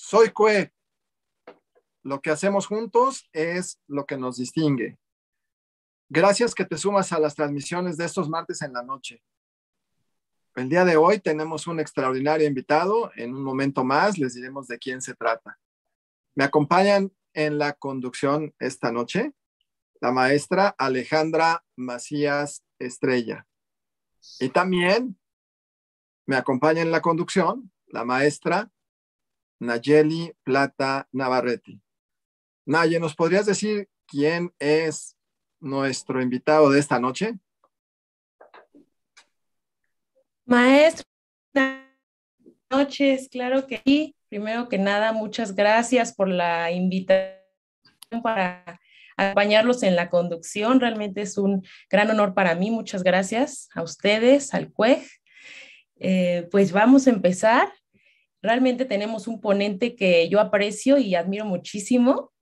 Soy Cue. Lo que hacemos juntos es lo que nos distingue. Gracias que te sumas a las transmisiones de estos martes en la noche. El día de hoy tenemos un extraordinario invitado. En un momento más les diremos de quién se trata. Me acompañan en la conducción esta noche la maestra Alejandra Macías Estrella. Y también me acompaña en la conducción la maestra Nayeli Plata Navarrete. Naye, ¿nos podrías decir quién es nuestro invitado de esta noche? Maestro, noches, claro que sí. Primero que nada, muchas gracias por la invitación para acompañarlos en la conducción. Realmente es un gran honor para mí. Muchas gracias a ustedes, al CUEG. Eh, pues vamos a empezar. Realmente tenemos un ponente que yo aprecio y admiro muchísimo,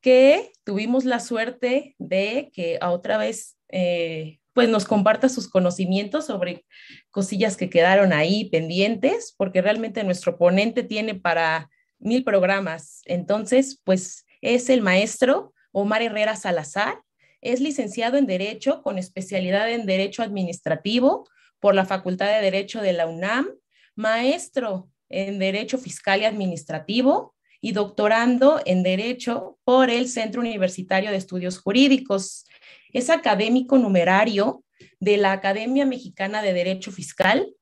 que tuvimos la suerte de que a otra vez eh, pues nos comparta sus conocimientos sobre cosillas que quedaron ahí pendientes, porque realmente nuestro ponente tiene para mil programas. Entonces, pues es el maestro Omar Herrera Salazar. Es licenciado en Derecho con especialidad en Derecho Administrativo por la Facultad de Derecho de la UNAM, maestro en Derecho Fiscal y Administrativo y doctorando en Derecho por el Centro Universitario de Estudios Jurídicos. Es académico numerario de la Academia Mexicana de Derecho Fiscal,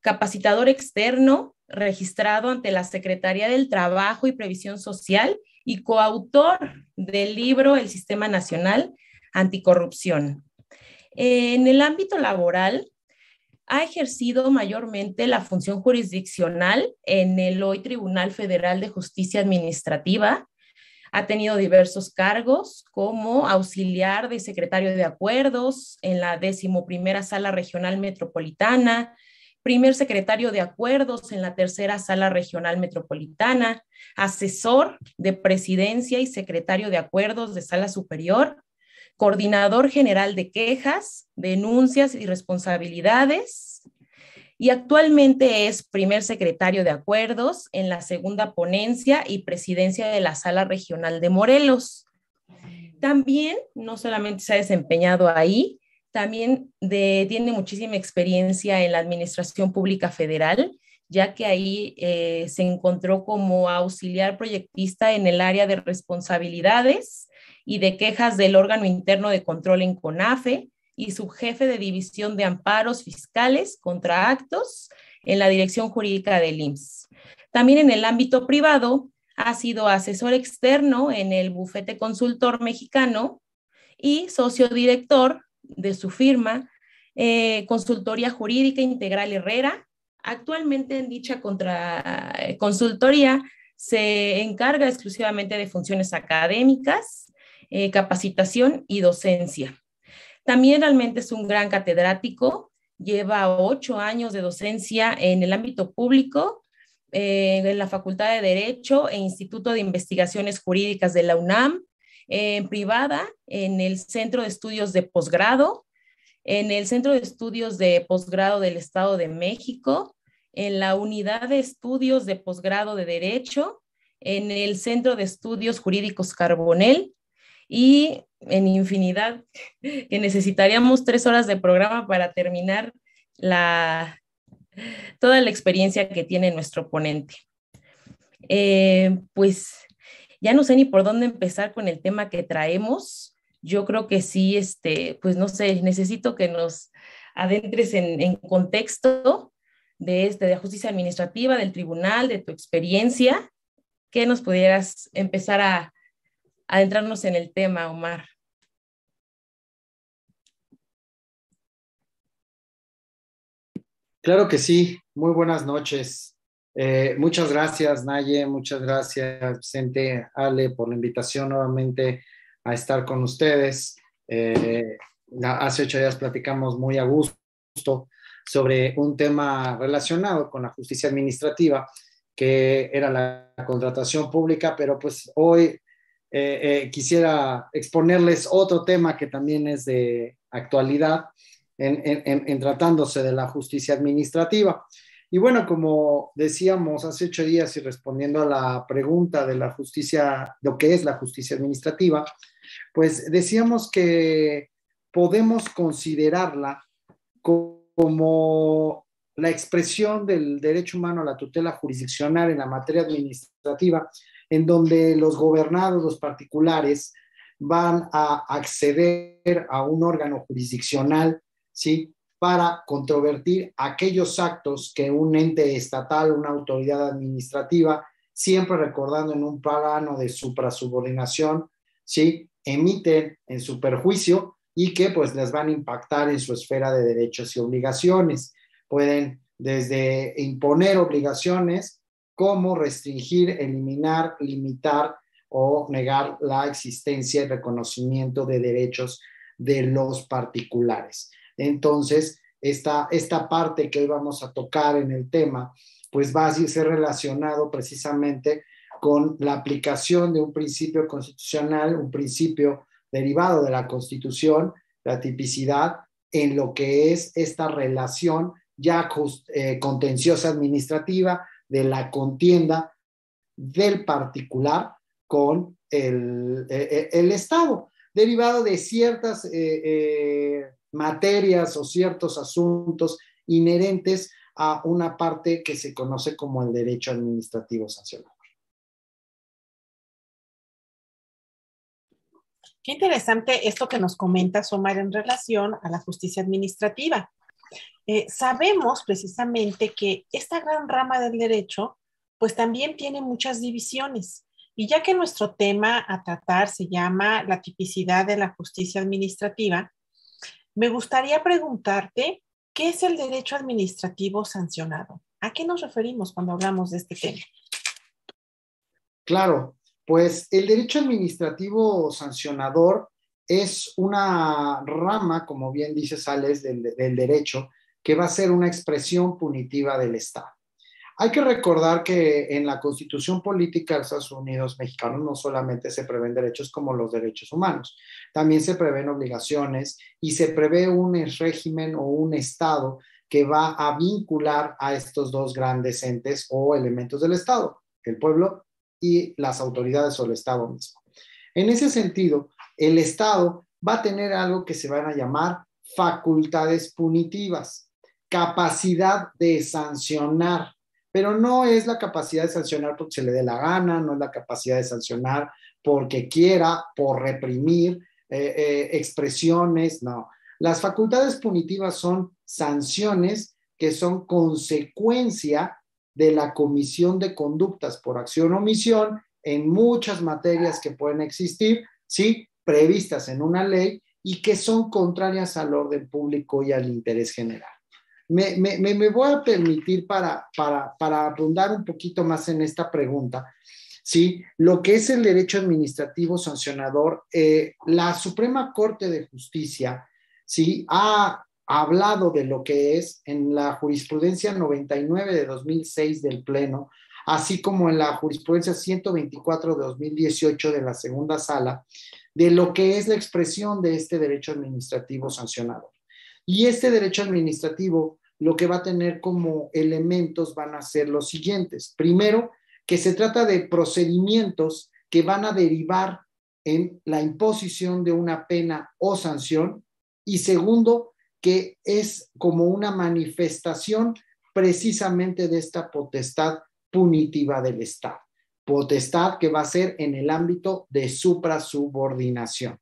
capacitador externo registrado ante la Secretaría del Trabajo y Previsión Social y coautor del libro El Sistema Nacional Anticorrupción. En el ámbito laboral, ha ejercido mayormente la función jurisdiccional en el hoy Tribunal Federal de Justicia Administrativa. Ha tenido diversos cargos como auxiliar de secretario de acuerdos en la decimoprimera Sala Regional Metropolitana, primer secretario de acuerdos en la tercera Sala Regional Metropolitana, asesor de presidencia y secretario de acuerdos de Sala Superior, coordinador general de quejas, denuncias y responsabilidades. Y actualmente es primer secretario de acuerdos en la segunda ponencia y presidencia de la Sala Regional de Morelos. También no solamente se ha desempeñado ahí, también tiene muchísima experiencia en la Administración Pública Federal, ya que ahí eh, se encontró como auxiliar proyectista en el área de responsabilidades y de quejas del órgano interno de control en CONAFE y subjefe de división de amparos fiscales contra actos en la dirección jurídica del IMSS. También en el ámbito privado ha sido asesor externo en el bufete consultor mexicano y socio director de su firma, eh, Consultoría Jurídica Integral Herrera. Actualmente en dicha eh, consultoría se encarga exclusivamente de funciones académicas eh, capacitación y docencia. También realmente es un gran catedrático, lleva ocho años de docencia en el ámbito público, eh, en la Facultad de Derecho e Instituto de Investigaciones Jurídicas de la UNAM, en privada, en el Centro de Estudios de Posgrado, en el Centro de Estudios de Posgrado del Estado de México, en la Unidad de Estudios de Posgrado de Derecho, en el Centro de Estudios Jurídicos Carbonel y en infinidad, que necesitaríamos tres horas de programa para terminar la, toda la experiencia que tiene nuestro ponente. Eh, pues ya no sé ni por dónde empezar con el tema que traemos. Yo creo que sí, este, pues no sé, necesito que nos adentres en, en contexto de, este, de justicia administrativa, del tribunal, de tu experiencia, que nos pudieras empezar a, adentrarnos en el tema, Omar. Claro que sí, muy buenas noches. Eh, muchas gracias, Naye, muchas gracias, Vicente, Ale, por la invitación nuevamente a estar con ustedes. Eh, hace ocho días platicamos muy a gusto sobre un tema relacionado con la justicia administrativa, que era la contratación pública, pero pues hoy eh, quisiera exponerles otro tema que también es de actualidad en, tratándose de la justicia administrativa. Y bueno, como decíamos hace ocho días y respondiendo a la pregunta de la justicia, lo que es la justicia administrativa, pues decíamos que podemos considerarla como la expresión del derecho humano a la tutela jurisdiccional en la materia administrativa, en donde los gobernados, los particulares, van a acceder a un órgano jurisdiccional, ¿sí? para controvertir aquellos actos que un ente estatal, una autoridad administrativa, siempre recordando en un plano de suprasubordinación, ¿sí? emiten en su perjuicio y que pues les van a impactar en su esfera de derechos y obligaciones. Pueden desde imponer obligaciones como restringir, eliminar, limitar o negar la existencia y reconocimiento de derechos de los particulares. Entonces, esta, esta parte que hoy vamos a tocar en el tema, pues va a ser relacionado precisamente con la aplicación de un principio constitucional, un principio derivado de la Constitución, la tipicidad, en lo que es esta relación ya eh, contenciosa administrativa de la contienda del particular con el, eh, eh, el Estado, derivado de ciertas materias o ciertos asuntos inherentes a una parte que se conoce como el derecho administrativo sancionador. Qué interesante esto que nos comenta Omar en relación a la justicia administrativa. Eh, sabemos precisamente que esta gran rama del derecho, pues también tiene muchas divisiones. Y ya que nuestro tema a tratar se llama la tipicidad de la justicia administrativa, me gustaría preguntarte, ¿qué es el derecho administrativo sancionado? ¿A qué nos referimos cuando hablamos de este tema? Claro, pues el derecho administrativo sancionador es una rama, como bien dice Sales, del, del derecho, que va a ser una expresión punitiva del Estado. Hay que recordar que en la constitución política de Estados Unidos mexicanos no solamente se prevén derechos como los derechos humanos, también se prevén obligaciones y se prevé un régimen o un Estado que va a vincular a estos dos grandes entes o elementos del Estado, el pueblo y las autoridades o el Estado mismo. En ese sentido, el Estado va a tener algo que se van a llamar facultades punitivas, capacidad de sancionar pero no es la capacidad de sancionar porque se le dé la gana, no es la capacidad de sancionar porque quiera, por reprimir eh, eh, expresiones, no. Las facultades punitivas son sanciones que son consecuencia de la comisión de conductas por acción o omisión en muchas materias que pueden existir, ¿sí? Previstas en una ley y que son contrarias al orden público y al interés general. Me, me, me voy a permitir para, para, para abundar un poquito más en esta pregunta. ¿sí? Lo que es el derecho administrativo sancionador, eh, la Suprema Corte de Justicia, ¿sí? Ha hablado de lo que es en la jurisprudencia 99 de 2006 del Pleno, así como en la jurisprudencia 124 de 2018 de la segunda sala, de lo que es la expresión de este derecho administrativo sancionador. Y este derecho administrativo lo que va a tener como elementos van a ser los siguientes. Primero, que se trata de procedimientos que van a derivar en la imposición de una pena o sanción. Y segundo, que es como una manifestación precisamente de esta potestad punitiva del Estado. Potestad que va a ser en el ámbito de suprasubordinación.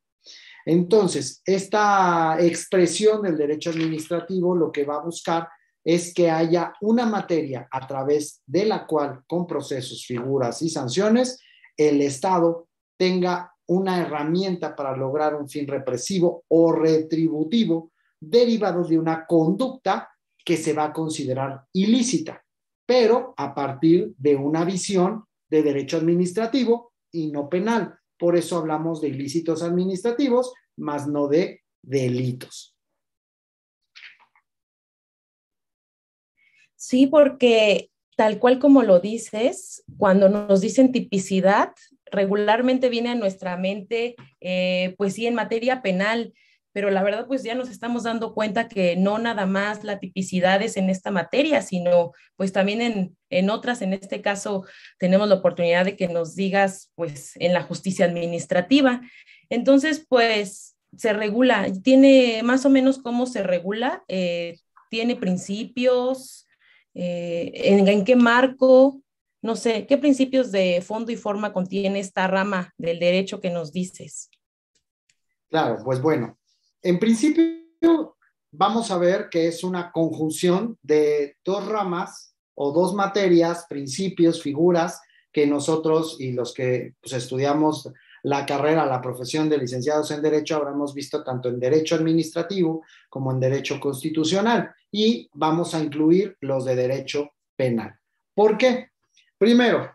Entonces, esta expresión del derecho administrativo lo que va a buscar es que haya una materia a través de la cual, con procesos, figuras y sanciones, el Estado tenga una herramienta para lograr un fin represivo o retributivo derivado de una conducta que se va a considerar ilícita, pero a partir de una visión de derecho administrativo y no penal. Por eso hablamos de ilícitos administrativos, más no de delitos. Sí, porque tal cual como lo dices, cuando nos dicen tipicidad, regularmente viene a nuestra mente, eh, pues sí, en materia penal, pero la verdad pues ya nos estamos dando cuenta que no nada más la tipicidad es en esta materia, sino pues también en, en otras, en este caso tenemos la oportunidad de que nos digas pues en la justicia administrativa. Entonces pues se regula, tiene más o menos cómo se regula, eh, tiene principios, eh, en, en qué marco, no sé, ¿qué principios de fondo y forma contiene esta rama del derecho que nos dices? Claro, pues bueno, en principio, vamos a ver que es una conjunción de dos ramas o dos materias, principios, figuras que nosotros y los que pues, estudiamos la carrera, la profesión de licenciados en Derecho, habremos visto tanto en Derecho Administrativo como en Derecho Constitucional y vamos a incluir los de Derecho Penal. ¿Por qué? Primero,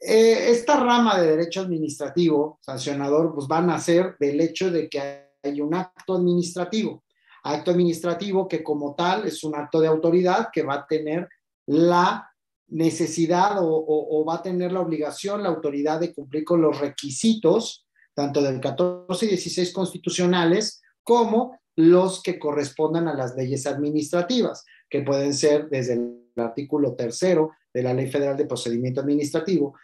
eh, esta rama de Derecho Administrativo sancionador pues, va a nacer del hecho de que hay un acto administrativo. Acto administrativo que como tal es un acto de autoridad que va a tener la necesidad o, va a tener la obligación, la autoridad de cumplir con los requisitos, tanto del 14 y 16 constitucionales, como los que correspondan a las leyes administrativas, que pueden ser desde el artículo tercero de la Ley Federal de Procedimiento Administrativo,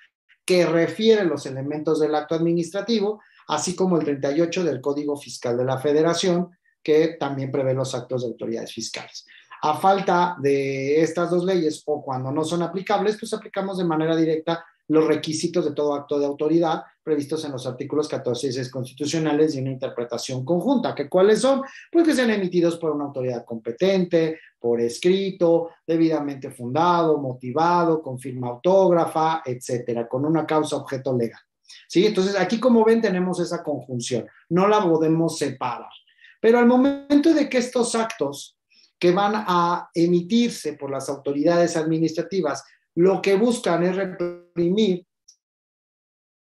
que refiere los elementos del acto administrativo, así como el 38 del Código Fiscal de la Federación, que también prevé los actos de autoridades fiscales. A falta de estas dos leyes o cuando no son aplicables, pues aplicamos de manera directa los requisitos de todo acto de autoridad previstos en los artículos 14 y 16 constitucionales y una interpretación conjunta. ¿Que ¿Cuáles son? Pues que sean emitidos por una autoridad competente, por escrito, debidamente fundado, motivado, con firma autógrafa, etcétera, con una causa objeto legal. ¿Sí? Entonces, aquí como ven tenemos esa conjunción, no la podemos separar. Pero al momento de que estos actos que van a emitirse por las autoridades administrativas, lo que buscan es reprimir,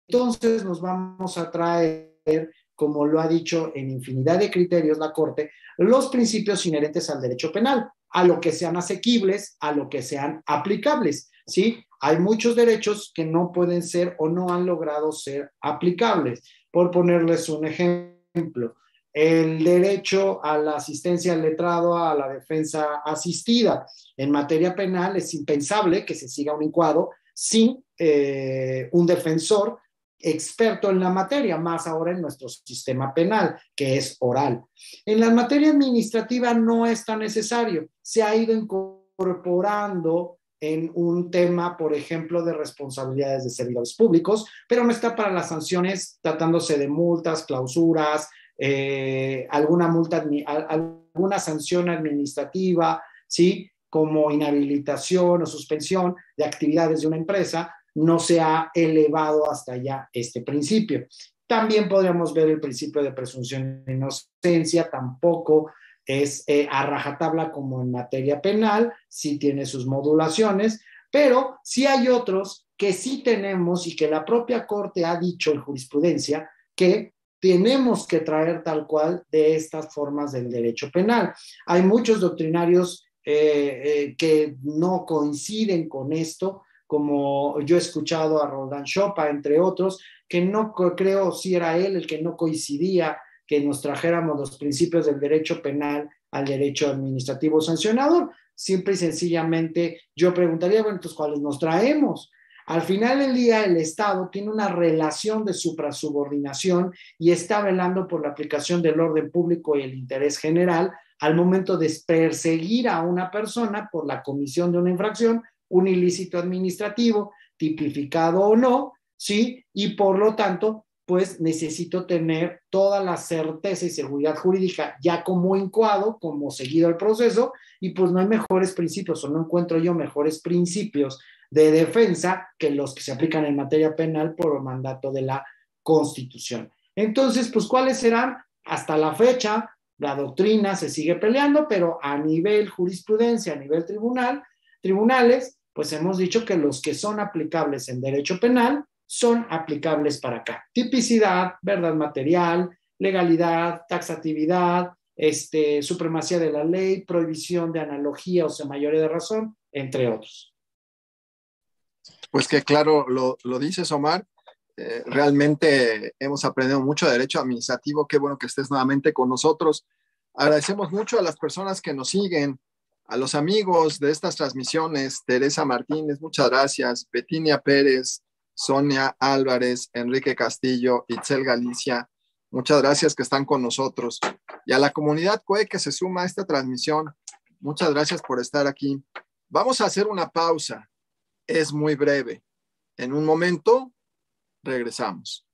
entonces nos vamos a traer, como lo ha dicho en infinidad de criterios la Corte, los principios inherentes al derecho penal, a lo que sean asequibles, a lo que sean aplicables, ¿sí? Hay muchos derechos que no pueden ser o no han logrado ser aplicables. Por ponerles un ejemplo, el derecho a la asistencia al letrado, a la defensa asistida. En materia penal es impensable que se siga un incuado sin eh, un defensor experto en la materia, más ahora en nuestro sistema penal, que es oral. En la materia administrativa no es tan necesario, se ha ido incorporando en un tema, por ejemplo, de responsabilidades de servidores públicos, pero no está para las sanciones tratándose de multas, clausuras, eh, alguna multa, alguna sanción administrativa, ¿sí? Como inhabilitación o suspensión de actividades de una empresa, no se ha elevado hasta allá este principio. También podríamos ver el principio de presunción de inocencia, tampoco es eh, a rajatabla como en materia penal, sí tiene sus modulaciones, pero sí hay otros que sí tenemos y que la propia Corte ha dicho en jurisprudencia que tenemos que traer tal cual de estas formas del derecho penal. Hay muchos doctrinarios eh, eh, que no coinciden con esto, como yo he escuchado a Roland Chopa, entre otros, que no creo si era él el que no coincidía que nos trajéramos los principios del derecho penal al derecho administrativo sancionador. Simple y sencillamente yo preguntaría, bueno, entonces, ¿cuáles nos traemos? Al final del día, el Estado tiene una relación de suprasubordinación y está velando por la aplicación del orden público y el interés general al momento de perseguir a una persona por la comisión de una infracción, un ilícito administrativo, tipificado o no, ¿sí? Y por lo tanto, pues necesito tener toda la certeza y seguridad jurídica ya como incoado, como seguido el proceso, y pues no hay mejores principios o no encuentro yo mejores principios de defensa que los que se aplican en materia penal por mandato de la Constitución. Entonces, pues, ¿cuáles serán? Hasta la fecha, la doctrina se sigue peleando, pero a nivel jurisprudencia, a nivel tribunal, tribunales, pues hemos dicho que los que son aplicables en derecho penal son aplicables para acá. Tipicidad, verdad material, legalidad, taxatividad, este, supremacía de la ley, prohibición de analogía o sea mayoría de razón, entre otros. Pues que claro, lo, lo dices, Omar. Eh, realmente hemos aprendido mucho de derecho administrativo. Qué bueno que estés nuevamente con nosotros. Agradecemos mucho a las personas que nos siguen, a los amigos de estas transmisiones, Teresa Martínez, muchas gracias, Betinia Pérez, Sonia Álvarez, Enrique Castillo, Itzel Galicia, muchas gracias que están con nosotros. Y a la comunidad CUE que se suma a esta transmisión, muchas gracias por estar aquí. Vamos a hacer una pausa, es muy breve. En un momento regresamos.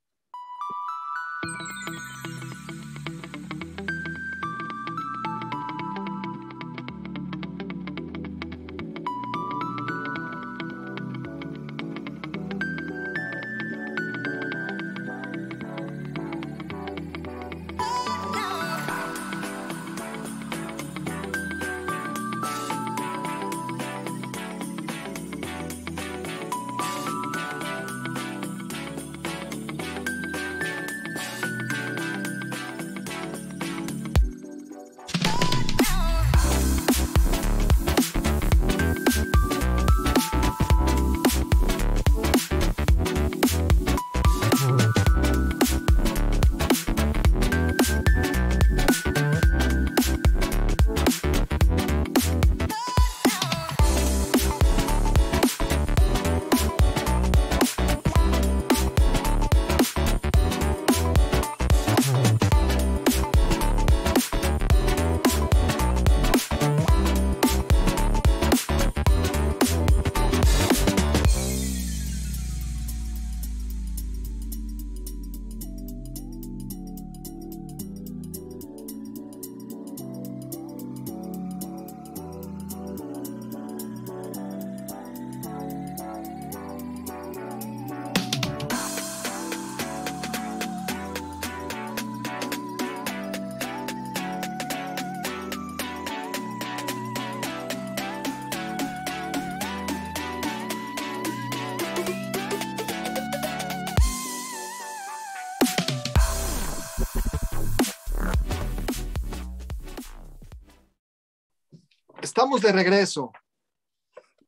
De regreso.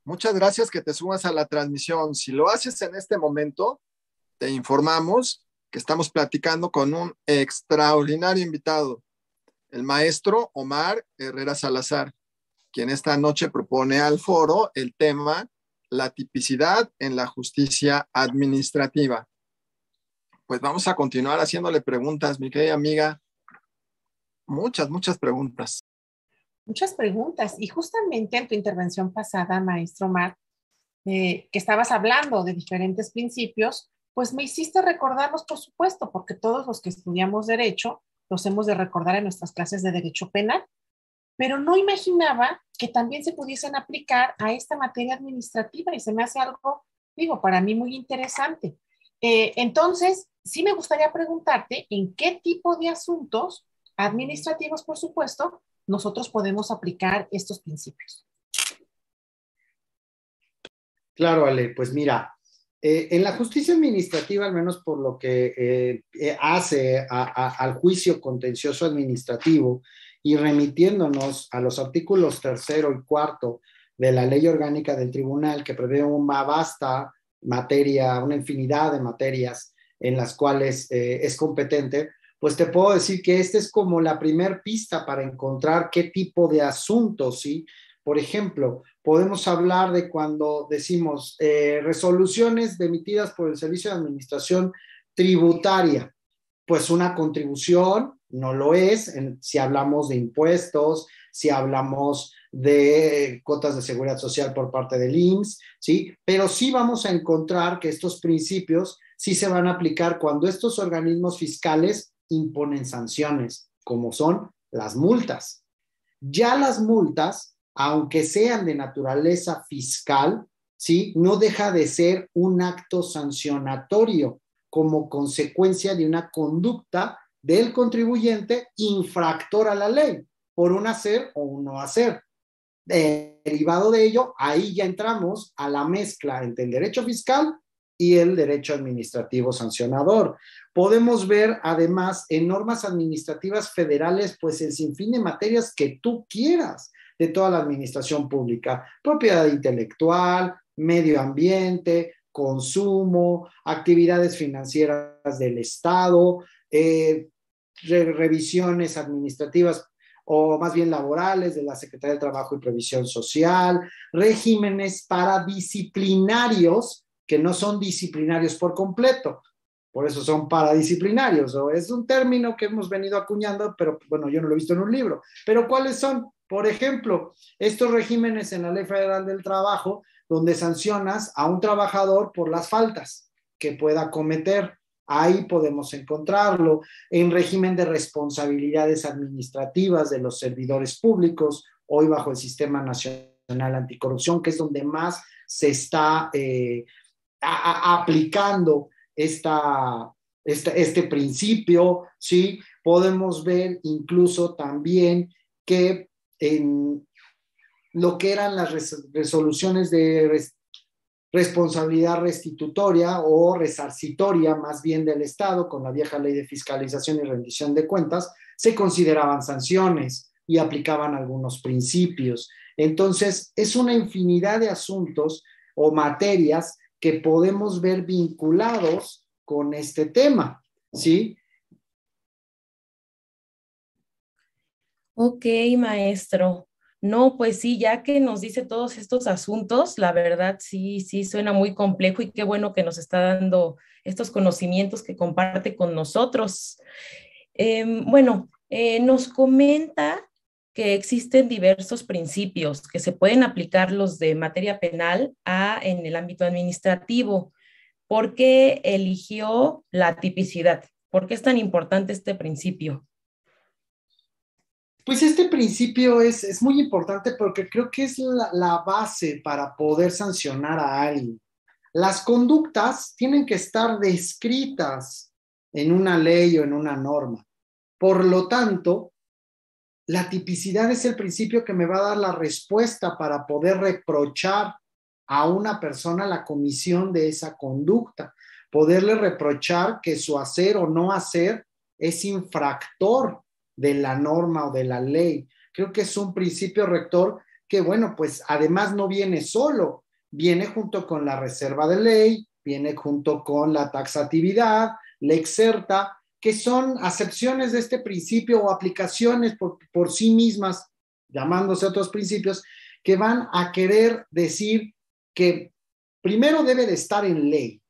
Muchas gracias que te sumas a la transmisión. Si lo haces en este momento, te informamos que estamos platicando con un extraordinario invitado, el maestro Omar Herrera Salazar, quien esta noche propone al foro el tema la tipicidad en la justicia administrativa. Pues vamos a continuar haciéndole preguntas, mi querida amiga. Muchas, muchas preguntas. Muchas preguntas. Y justamente en tu intervención pasada, maestro Mar, eh, que estabas hablando de diferentes principios, pues me hiciste recordarlos, por supuesto, porque todos los que estudiamos derecho los hemos de recordar en nuestras clases de derecho penal, pero no imaginaba que también se pudiesen aplicar a esta materia administrativa y se me hace algo, digo, para mí muy interesante. Eh, entonces, sí me gustaría preguntarte en qué tipo de asuntos administrativos, por supuesto, nosotros podemos aplicar estos principios. Claro, Ale, pues mira, eh, en la justicia administrativa, al menos por lo que eh, eh, hace al juicio contencioso administrativo y remitiéndonos a los artículos tercero y cuarto de la ley orgánica del tribunal que prevé una vasta materia, una infinidad de materias en las cuales es competente, pues te puedo decir que esta es como la primer pista para encontrar qué tipo de asuntos, ¿sí? Por ejemplo, podemos hablar de cuando decimos eh, resoluciones emitidas por el Servicio de Administración Tributaria. Pues una contribución no lo es si hablamos de impuestos, si hablamos de cuotas de seguridad social por parte del IMSS, ¿sí? Pero sí vamos a encontrar que estos principios sí se van a aplicar cuando estos organismos fiscales imponen sanciones, como son las multas. Ya las multas, aunque sean de naturaleza fiscal, ¿sí? no deja de ser un acto sancionatorio como consecuencia de una conducta del contribuyente infractor a la ley por un hacer o un no hacer. Derivado de ello, ahí ya entramos a la mezcla entre el derecho fiscal y el derecho administrativo sancionador. Podemos ver además en normas administrativas federales, pues el sinfín de materias que tú quieras de toda la administración pública, propiedad intelectual, medio ambiente, consumo, actividades financieras del Estado, eh, revisiones administrativas o más bien laborales de la Secretaría de Trabajo y Previsión Social, regímenes paradisciplinarios que no son disciplinarios por completo, por eso son paradisciplinarios, o es un término que hemos venido acuñando, pero bueno, yo no lo he visto en un libro. Pero ¿cuáles son? Por ejemplo, estos regímenes en la Ley Federal del Trabajo, donde sancionas a un trabajador por las faltas que pueda cometer. Ahí podemos encontrarlo en régimen de responsabilidades administrativas de los servidores públicos, hoy bajo el Sistema Nacional Anticorrupción, que es donde más se está eh, aplicando esta, este principio, ¿sí? Podemos ver incluso también que en lo que eran las resoluciones de responsabilidad restitutoria o resarcitoria más bien del Estado con la vieja ley de fiscalización y rendición de cuentas, se consideraban sanciones y aplicaban algunos principios. Entonces, es una infinidad de asuntos o materias que podemos ver vinculados con este tema, ¿sí? Ok, maestro. No, pues sí, ya que nos dice todos estos asuntos, la verdad sí, sí suena muy complejo y qué bueno que nos está dando estos conocimientos que comparte con nosotros. Em, bueno, eh, nos comenta que existen diversos principios que se pueden aplicar los de materia penal a en el ámbito administrativo. ¿Por qué eligió la tipicidad? ¿Por qué es tan importante este principio? Pues este principio es, es muy importante porque creo que es la, la base para poder sancionar a alguien. Las conductas tienen que estar descritas en una ley o en una norma. Por lo tanto, la tipicidad es el principio que me va a dar la respuesta para poder reprochar a una persona la comisión de esa conducta, poderle reprochar que su hacer o no hacer es infractor de la norma o de la ley. Creo que es un principio rector que, bueno, pues además no viene solo, viene junto con la reserva de ley, viene junto con la taxatividad, la exerta, que son acepciones de este principio o aplicaciones por, por sí mismas, llamándose otros principios, que van a querer decir que primero debe de estar en ley.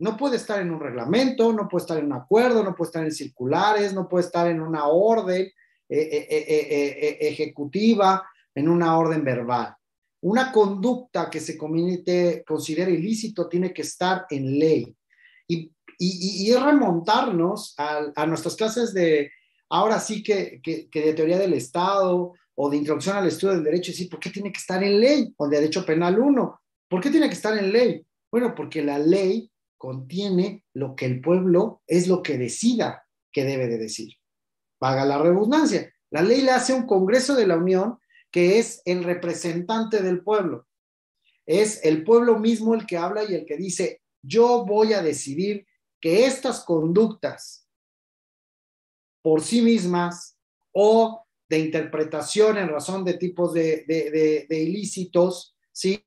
No puede estar en un reglamento, no puede estar en un acuerdo, no puede estar en circulares, no puede estar en una orden eh, eh, eh, ejecutiva, en una orden verbal. Una conducta que se considera ilícito tiene que estar en ley. Y y, y, remontarnos a, nuestras clases de, ahora sí que, de teoría del Estado o de introducción al estudio del derecho, decir, ¿por qué tiene que estar en ley? O de derecho penal 1. ¿Por qué tiene que estar en ley? Bueno, porque la ley contiene lo que el pueblo es lo que decida que debe de decir. Paga la redundancia. La ley le hace un Congreso de la Unión que es el representante del pueblo. Es el pueblo mismo el que habla y el que dice, yo voy a decidir que estas conductas por sí mismas o de interpretación en razón de tipos de, ilícitos, ¿sí?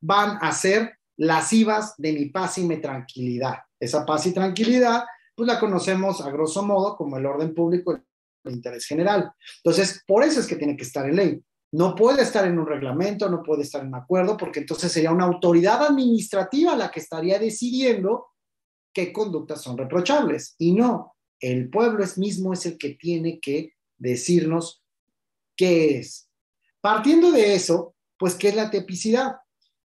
van a ser lascivas de mi paz y mi tranquilidad. Esa paz y tranquilidad, pues la conocemos a grosso modo como el orden público, el interés general. Entonces, por eso es que tiene que estar en ley. No puede estar en un reglamento, no puede estar en un acuerdo, porque entonces sería una autoridad administrativa la que estaría decidiendo qué conductas son reprochables. Y no, el pueblo es mismo es el que tiene que decirnos qué es. Partiendo de eso, pues, ¿qué es la tipicidad?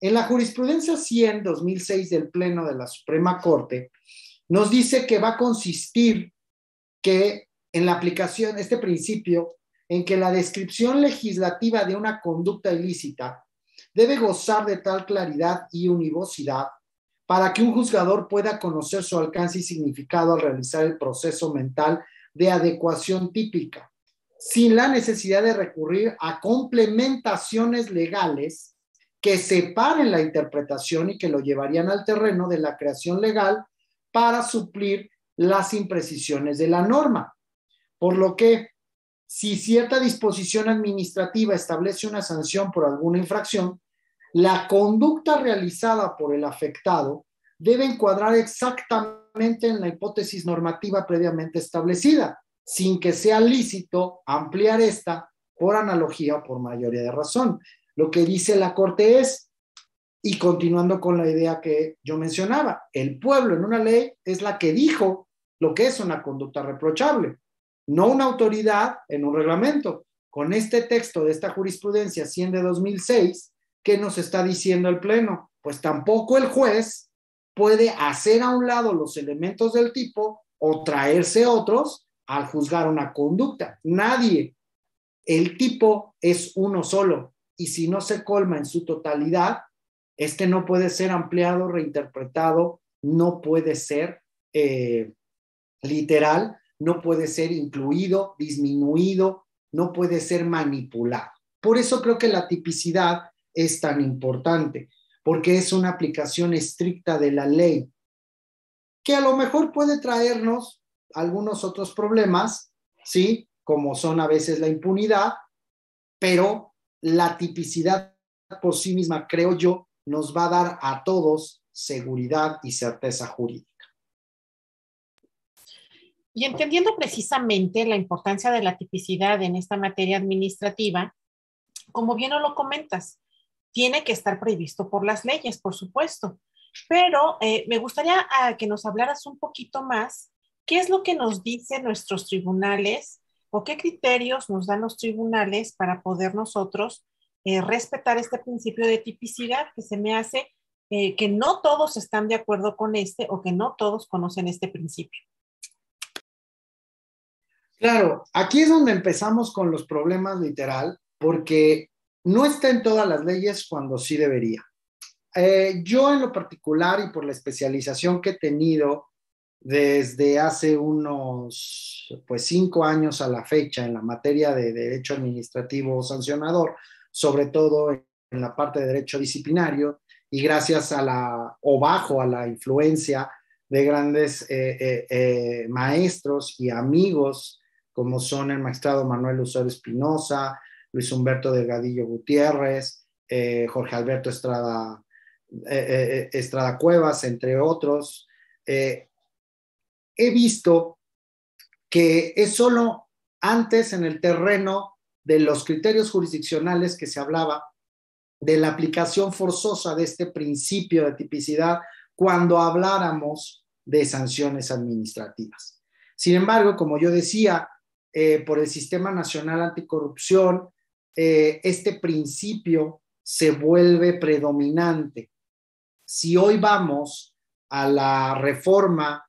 En la jurisprudencia 100 2006 del Pleno de la Suprema Corte, nos dice que va a consistir que en la aplicación, este principio, en que la descripción legislativa de una conducta ilícita debe gozar de tal claridad y univocidad para que un juzgador pueda conocer su alcance y significado al realizar el proceso mental de adecuación típica, sin la necesidad de recurrir a complementaciones legales que separen la interpretación y que lo llevarían al terreno de la creación legal para suplir las imprecisiones de la norma. Por lo que, si cierta disposición administrativa establece una sanción por alguna infracción, la conducta realizada por el afectado debe encuadrar exactamente en la hipótesis normativa previamente establecida, sin que sea lícito ampliar esta por analogía o por mayoría de razón. Lo que dice la Corte es, y continuando con la idea que yo mencionaba, el pueblo en una ley es la que dijo lo que es una conducta reprochable, no una autoridad en un reglamento. Con este texto de esta jurisprudencia 100 de 2006, ¿qué nos está diciendo el Pleno? Pues tampoco el juez puede hacer a un lado los elementos del tipo o traerse otros al juzgar una conducta. Nadie. El tipo es uno solo y si no se colma en su totalidad, este no puede ser ampliado, reinterpretado, no puede ser eh, literal, no puede ser incluido, disminuido, no puede ser manipulado. Por eso creo que la tipicidad es tan importante, porque es una aplicación estricta de la ley, que a lo mejor puede traernos algunos otros problemas, ¿sí? Como son a veces la impunidad, pero la tipicidad por sí misma, creo yo, nos va a dar a todos seguridad y certeza jurídica. Y entendiendo precisamente la importancia de la tipicidad en esta materia administrativa, como bien lo comentas, tiene que estar previsto por las leyes, por supuesto. Pero eh, me gustaría ah, que nos hablaras un poquito más, ¿qué es lo que nos dicen nuestros tribunales o qué criterios nos dan los tribunales para poder nosotros eh, respetar este principio de tipicidad que se me hace eh, que no todos están de acuerdo con este o que no todos conocen este principio? Claro, aquí es donde empezamos con los problemas literal, porque no está en todas las leyes cuando sí debería. Eh, yo en lo particular y por la especialización que he tenido desde hace unos pues cinco años a la fecha en la materia de derecho administrativo sancionador, sobre todo en la parte de derecho disciplinario y gracias a la o bajo a la influencia de grandes eh, eh, maestros y amigos como son el magistrado Manuel Lucero Espinosa, Luis Humberto Delgadillo Gutiérrez, eh, Jorge Alberto Estrada, eh, eh, Estrada Cuevas, entre otros. he visto que es solo antes en el terreno de los criterios jurisdiccionales que se hablaba de la aplicación forzosa de este principio de tipicidad cuando habláramos de sanciones administrativas. Sin embargo, como yo decía, por el Sistema Nacional Anticorrupción, eh, este principio se vuelve predominante. Si hoy vamos a la reforma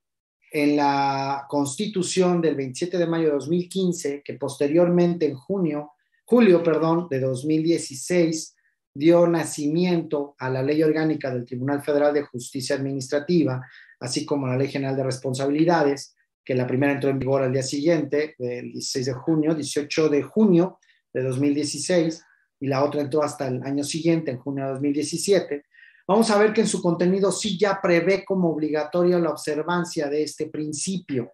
en la Constitución del 27 de mayo de 2015, que posteriormente en junio, julio, perdón, de 2016 dio nacimiento a la Ley Orgánica del Tribunal Federal de Justicia Administrativa, así como a la Ley General de Responsabilidades, que la primera entró en vigor al día siguiente, el 16 de junio, 18 de junio de 2016, y la otra entró hasta el año siguiente, en junio de 2017, vamos a ver que en su contenido sí ya prevé como obligatoria la observancia de este principio.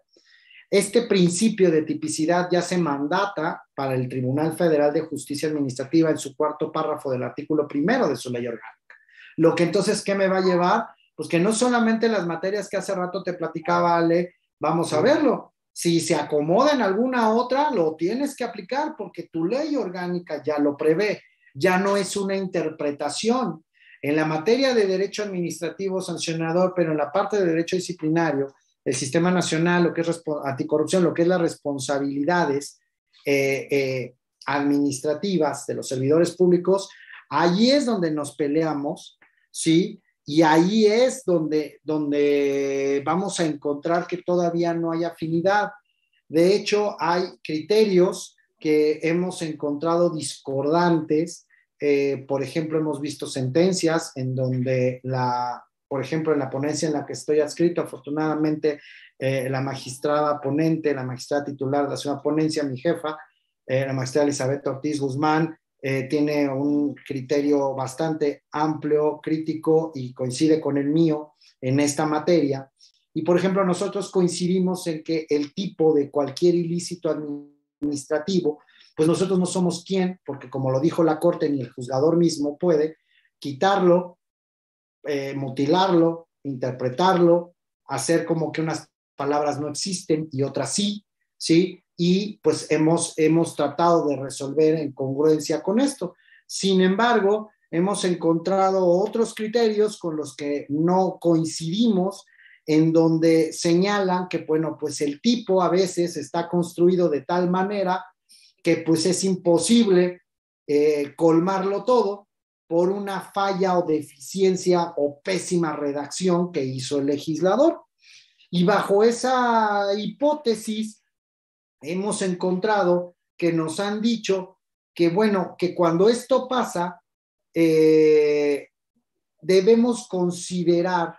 Este principio de tipicidad ya se mandata para el Tribunal Federal de Justicia Administrativa en su cuarto párrafo del artículo primero de su ley orgánica. Lo que entonces, ¿qué me va a llevar? Pues que no solamente las materias que hace rato te platicaba Ale, Vamos a verlo. Si se acomoda en alguna otra, lo tienes que aplicar porque tu ley orgánica ya lo prevé, ya no es una interpretación. En la materia de derecho administrativo sancionador, pero en la parte de derecho disciplinario, el sistema nacional, lo que es anticorrupción, lo que es las responsabilidades eh, eh, administrativas de los servidores públicos, allí es donde nos peleamos, ¿sí? Y ahí es donde, donde vamos a encontrar que todavía no hay afinidad. De hecho, hay criterios que hemos encontrado discordantes. Eh, por ejemplo, hemos visto sentencias en donde la, por ejemplo, en la ponencia en la que estoy adscrito, afortunadamente, eh, la magistrada ponente, la magistrada titular de la ponencia, mi jefa, eh, la magistrada Elizabeth Ortiz Guzmán, eh, tiene un criterio bastante amplio, crítico y coincide con el mío en esta materia. Y, por ejemplo, nosotros coincidimos en que el tipo de cualquier ilícito administrativo, pues nosotros no somos quien, porque como lo dijo la Corte, ni el juzgador mismo puede, quitarlo, eh, mutilarlo, interpretarlo, hacer como que unas palabras no existen y otras sí, ¿sí? Y pues hemos, hemos tratado de resolver en congruencia con esto. Sin embargo, hemos encontrado otros criterios con los que no coincidimos, en donde señalan que, bueno, pues el tipo a veces está construido de tal manera que pues es imposible eh, colmarlo todo por una falla o deficiencia o pésima redacción que hizo el legislador. Y bajo esa hipótesis hemos encontrado que nos han dicho que, bueno, que cuando esto pasa, eh, debemos considerar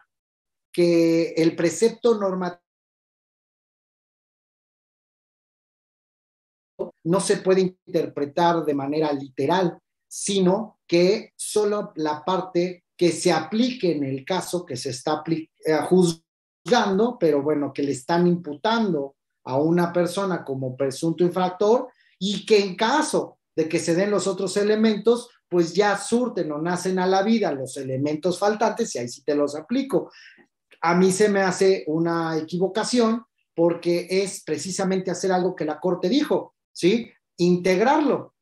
que el precepto normativo no se puede interpretar de manera literal, sino que solo la parte que se aplique en el caso que se está eh, juzgando, pero bueno, que le están imputando a una persona como presunto infractor y que en caso de que se den los otros elementos, pues ya surten o nacen a la vida los elementos faltantes y ahí sí te los aplico a mí se me hace una equivocación porque es precisamente hacer algo que la Corte dijo, ¿sí? Integrarlo.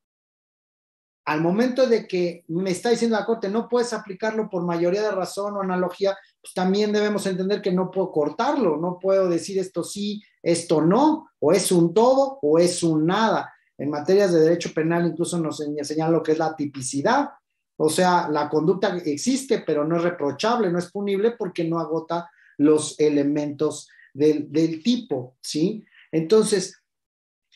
Al momento de que me está diciendo la Corte, no puedes aplicarlo por mayoría de razón o analogía, pues también debemos entender que no puedo cortarlo, no puedo decir esto sí, esto no, o es un todo o es un nada. En materias de derecho penal incluso nos enseñan lo que es la tipicidad, o sea, la conducta existe, pero no es reprochable, no es punible porque no agota los elementos del, tipo, ¿sí? Entonces,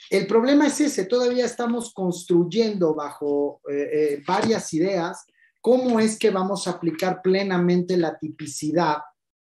el problema es ese, todavía estamos construyendo bajo eh, eh, varias ideas cómo es que vamos a aplicar plenamente la tipicidad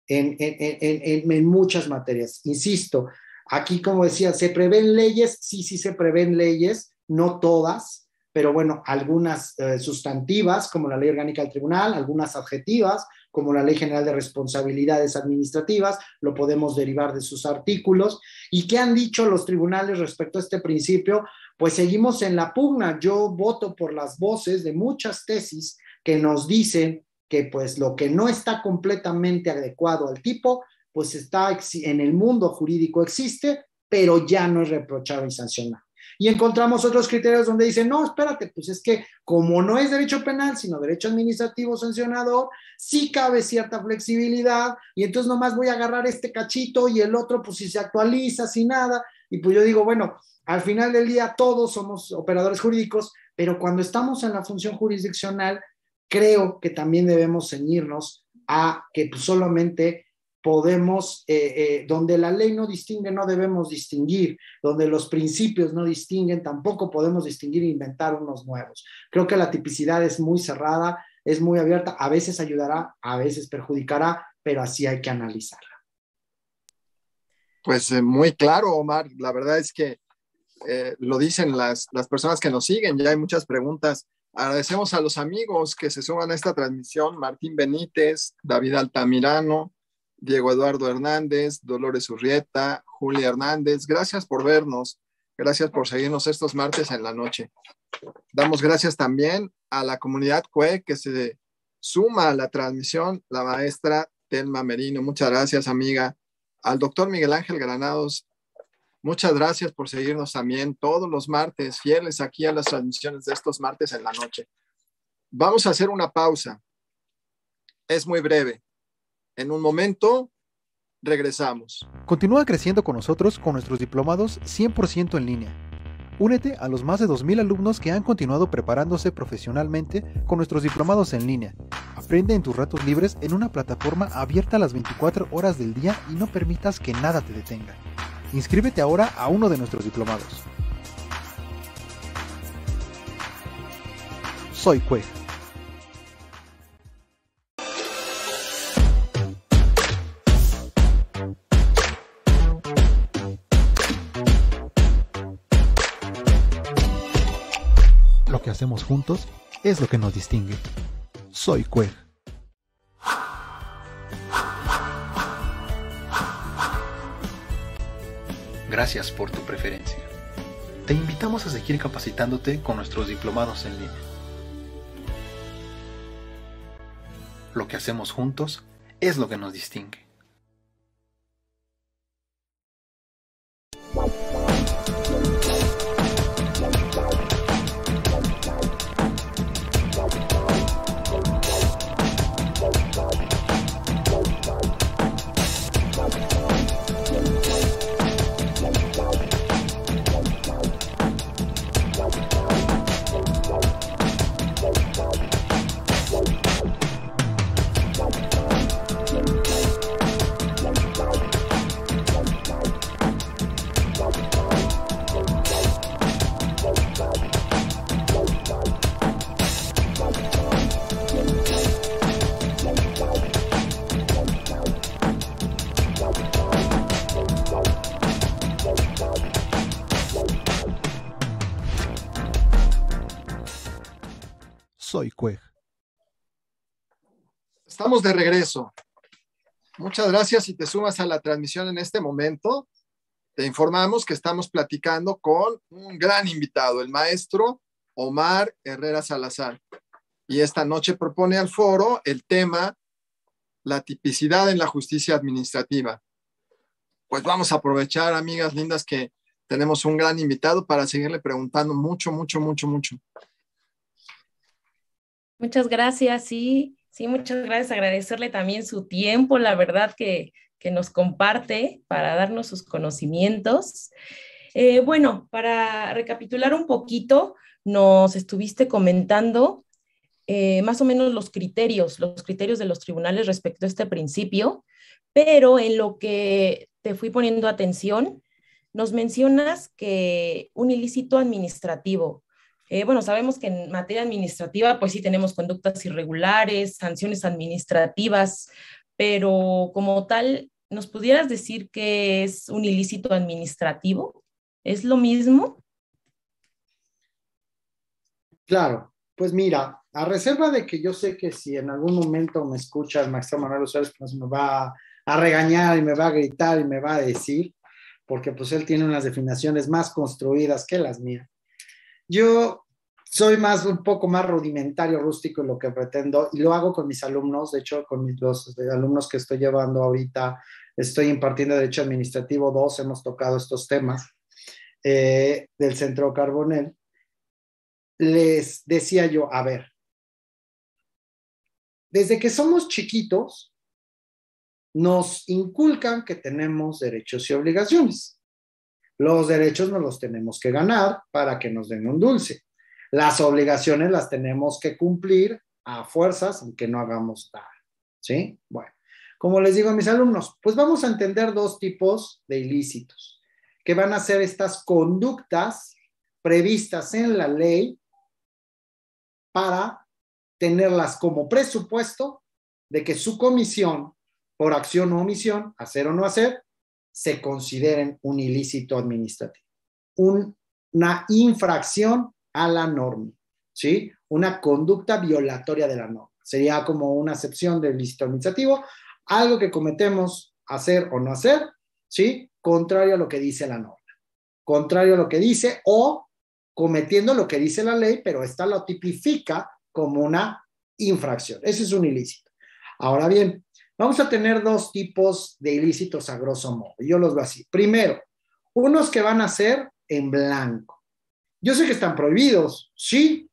en, en, muchas materias. Insisto, aquí como decía, ¿se prevén leyes? Sí, sí se prevén leyes, no todas, pero bueno, algunas eh, sustantivas, como la ley orgánica del tribunal, algunas adjetivas, como la Ley General de Responsabilidades Administrativas, lo podemos derivar de sus artículos. ¿Y qué han dicho los tribunales respecto a este principio? Pues seguimos en la pugna. Yo voto por las voces de muchas tesis que nos dicen que pues lo que no está completamente adecuado al tipo, pues está en el mundo jurídico existe, pero ya no es reprochado y sancionado y encontramos otros criterios donde dicen, no, espérate, pues es que como no es derecho penal, sino derecho administrativo sancionador, sí cabe cierta flexibilidad y entonces nomás voy a agarrar este cachito y el otro, pues si se actualiza, sin nada. Y pues yo digo, bueno, al final del día todos somos operadores jurídicos, pero cuando estamos en la función jurisdiccional, creo que también debemos ceñirnos a que pues, solamente podemos, eh, eh, donde la ley no distingue, no debemos distinguir, donde los principios no distinguen, tampoco podemos distinguir e inventar unos nuevos. Creo que la tipicidad es muy cerrada, es muy abierta, a veces ayudará, a veces perjudicará, pero así hay que analizarla. Pues eh, muy claro, Omar. La verdad es que lo dicen las, las personas que nos siguen, ya hay muchas preguntas. Agradecemos a los amigos que se suman a esta transmisión, Martín Benítez, David Altamirano, Diego Eduardo Hernández, Dolores Urrieta, Julia Hernández. Gracias por vernos. Gracias por seguirnos estos martes en la noche. Damos gracias también a la comunidad CUE que se suma a la transmisión, la maestra Telma Merino. Muchas gracias, amiga. Al doctor Miguel Ángel Granados, muchas gracias por seguirnos también todos los martes, fieles aquí a las transmisiones de estos martes en la noche. Vamos a hacer una pausa. Es muy breve. En un momento, regresamos. Continúa creciendo con nosotros con nuestros diplomados 100% en línea. Únete a los más de 2.000 alumnos que han continuado preparándose profesionalmente con nuestros diplomados en línea. Aprende en tus ratos libres en una plataforma abierta las 24 horas del día y no permitas que nada te detenga. Inscríbete ahora a uno de nuestros diplomados. Soy Cue. Hacemos juntos es lo que nos distingue. Soy Cueg. Gracias por tu preferencia. Te invitamos a seguir capacitándote con nuestros diplomados en línea. lo que hacemos juntos es lo que nos distingue. Estamos de regreso. Muchas gracias si te sumas a la transmisión en este momento. Te informamos que estamos platicando con un gran invitado, el maestro Omar Herrera Salazar. Y esta noche propone al foro el tema la tipicidad en la justicia administrativa. Pues vamos a aprovechar, amigas lindas, que tenemos un gran invitado para seguirle preguntando mucho, mucho, mucho, mucho. Muchas gracias, sí, sí, muchas gracias. Agradecerle también su tiempo, la verdad que, que nos comparte para darnos sus conocimientos. Eh, bueno, para recapitular un poquito, nos estuviste comentando eh, más o menos los criterios, los criterios de los tribunales respecto a este principio, pero en lo que te fui poniendo atención, nos mencionas que un ilícito administrativo, eh, bueno, sabemos que en materia administrativa, pues sí tenemos conductas irregulares, sanciones administrativas, pero como tal, ¿nos pudieras decir que es un ilícito administrativo? ¿Es lo mismo? Claro, pues mira, a reserva de que yo sé que si en algún momento me escucha el maestro Manuel pues me va a regañar y me va a gritar y me va a decir, porque pues él tiene unas definiciones más construidas que las mías. Yo soy más un poco más rudimentario, rústico en lo que pretendo y lo hago con mis alumnos. De hecho, con mis, los alumnos que estoy llevando ahorita, estoy impartiendo Derecho Administrativo 2, hemos tocado estos temas eh, del Centro Carbonel. Les decía yo, a ver, desde que somos chiquitos, nos inculcan que tenemos derechos y obligaciones. Los derechos nos los tenemos que ganar para que nos den un dulce. Las obligaciones las tenemos que cumplir a fuerzas, aunque no hagamos nada. ¿Sí? Bueno, como les digo a mis alumnos, pues vamos a entender dos tipos de ilícitos, que van a ser estas conductas previstas en la ley para tenerlas como presupuesto de que su comisión, por acción o omisión, hacer o no hacer, se consideren un ilícito administrativo, una infracción a la norma, ¿sí? Una conducta violatoria de la norma. Sería como una acepción del ilícito administrativo, algo que cometemos hacer o no hacer, ¿sí? Contrario a lo que dice la norma, contrario a lo que dice o cometiendo lo que dice la ley, pero esta lo tipifica como una infracción. Ese es un ilícito. Ahora bien, vamos a tener dos tipos de ilícitos a grosso modo. Yo los veo así. Primero, unos que van a ser en blanco. Yo sé que están prohibidos, sí.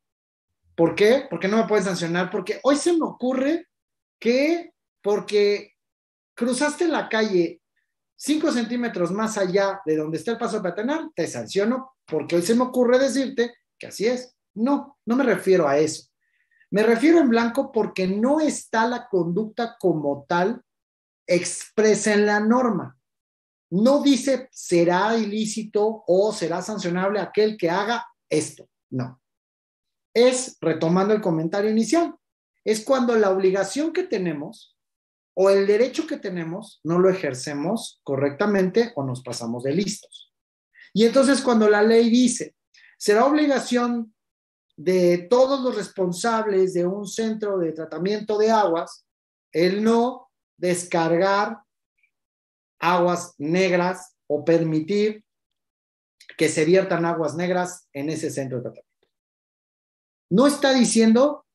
¿Por qué? Porque no me pueden sancionar. Porque hoy se me ocurre que porque cruzaste la calle cinco centímetros más allá de donde está el paso peatonal, te sanciono porque hoy se me ocurre decirte que así es. No, no me refiero a eso. Me refiero en blanco porque no está la conducta como tal expresa en la norma. No dice será ilícito o será sancionable aquel que haga esto. No. Es, retomando el comentario inicial, es cuando la obligación que tenemos o el derecho que tenemos no lo ejercemos correctamente o nos pasamos de listos. Y entonces cuando la ley dice, será obligación de todos los responsables de un centro de tratamiento de aguas el no descargar aguas negras o permitir que se viertan aguas negras en ese centro de tratamiento. No está diciendo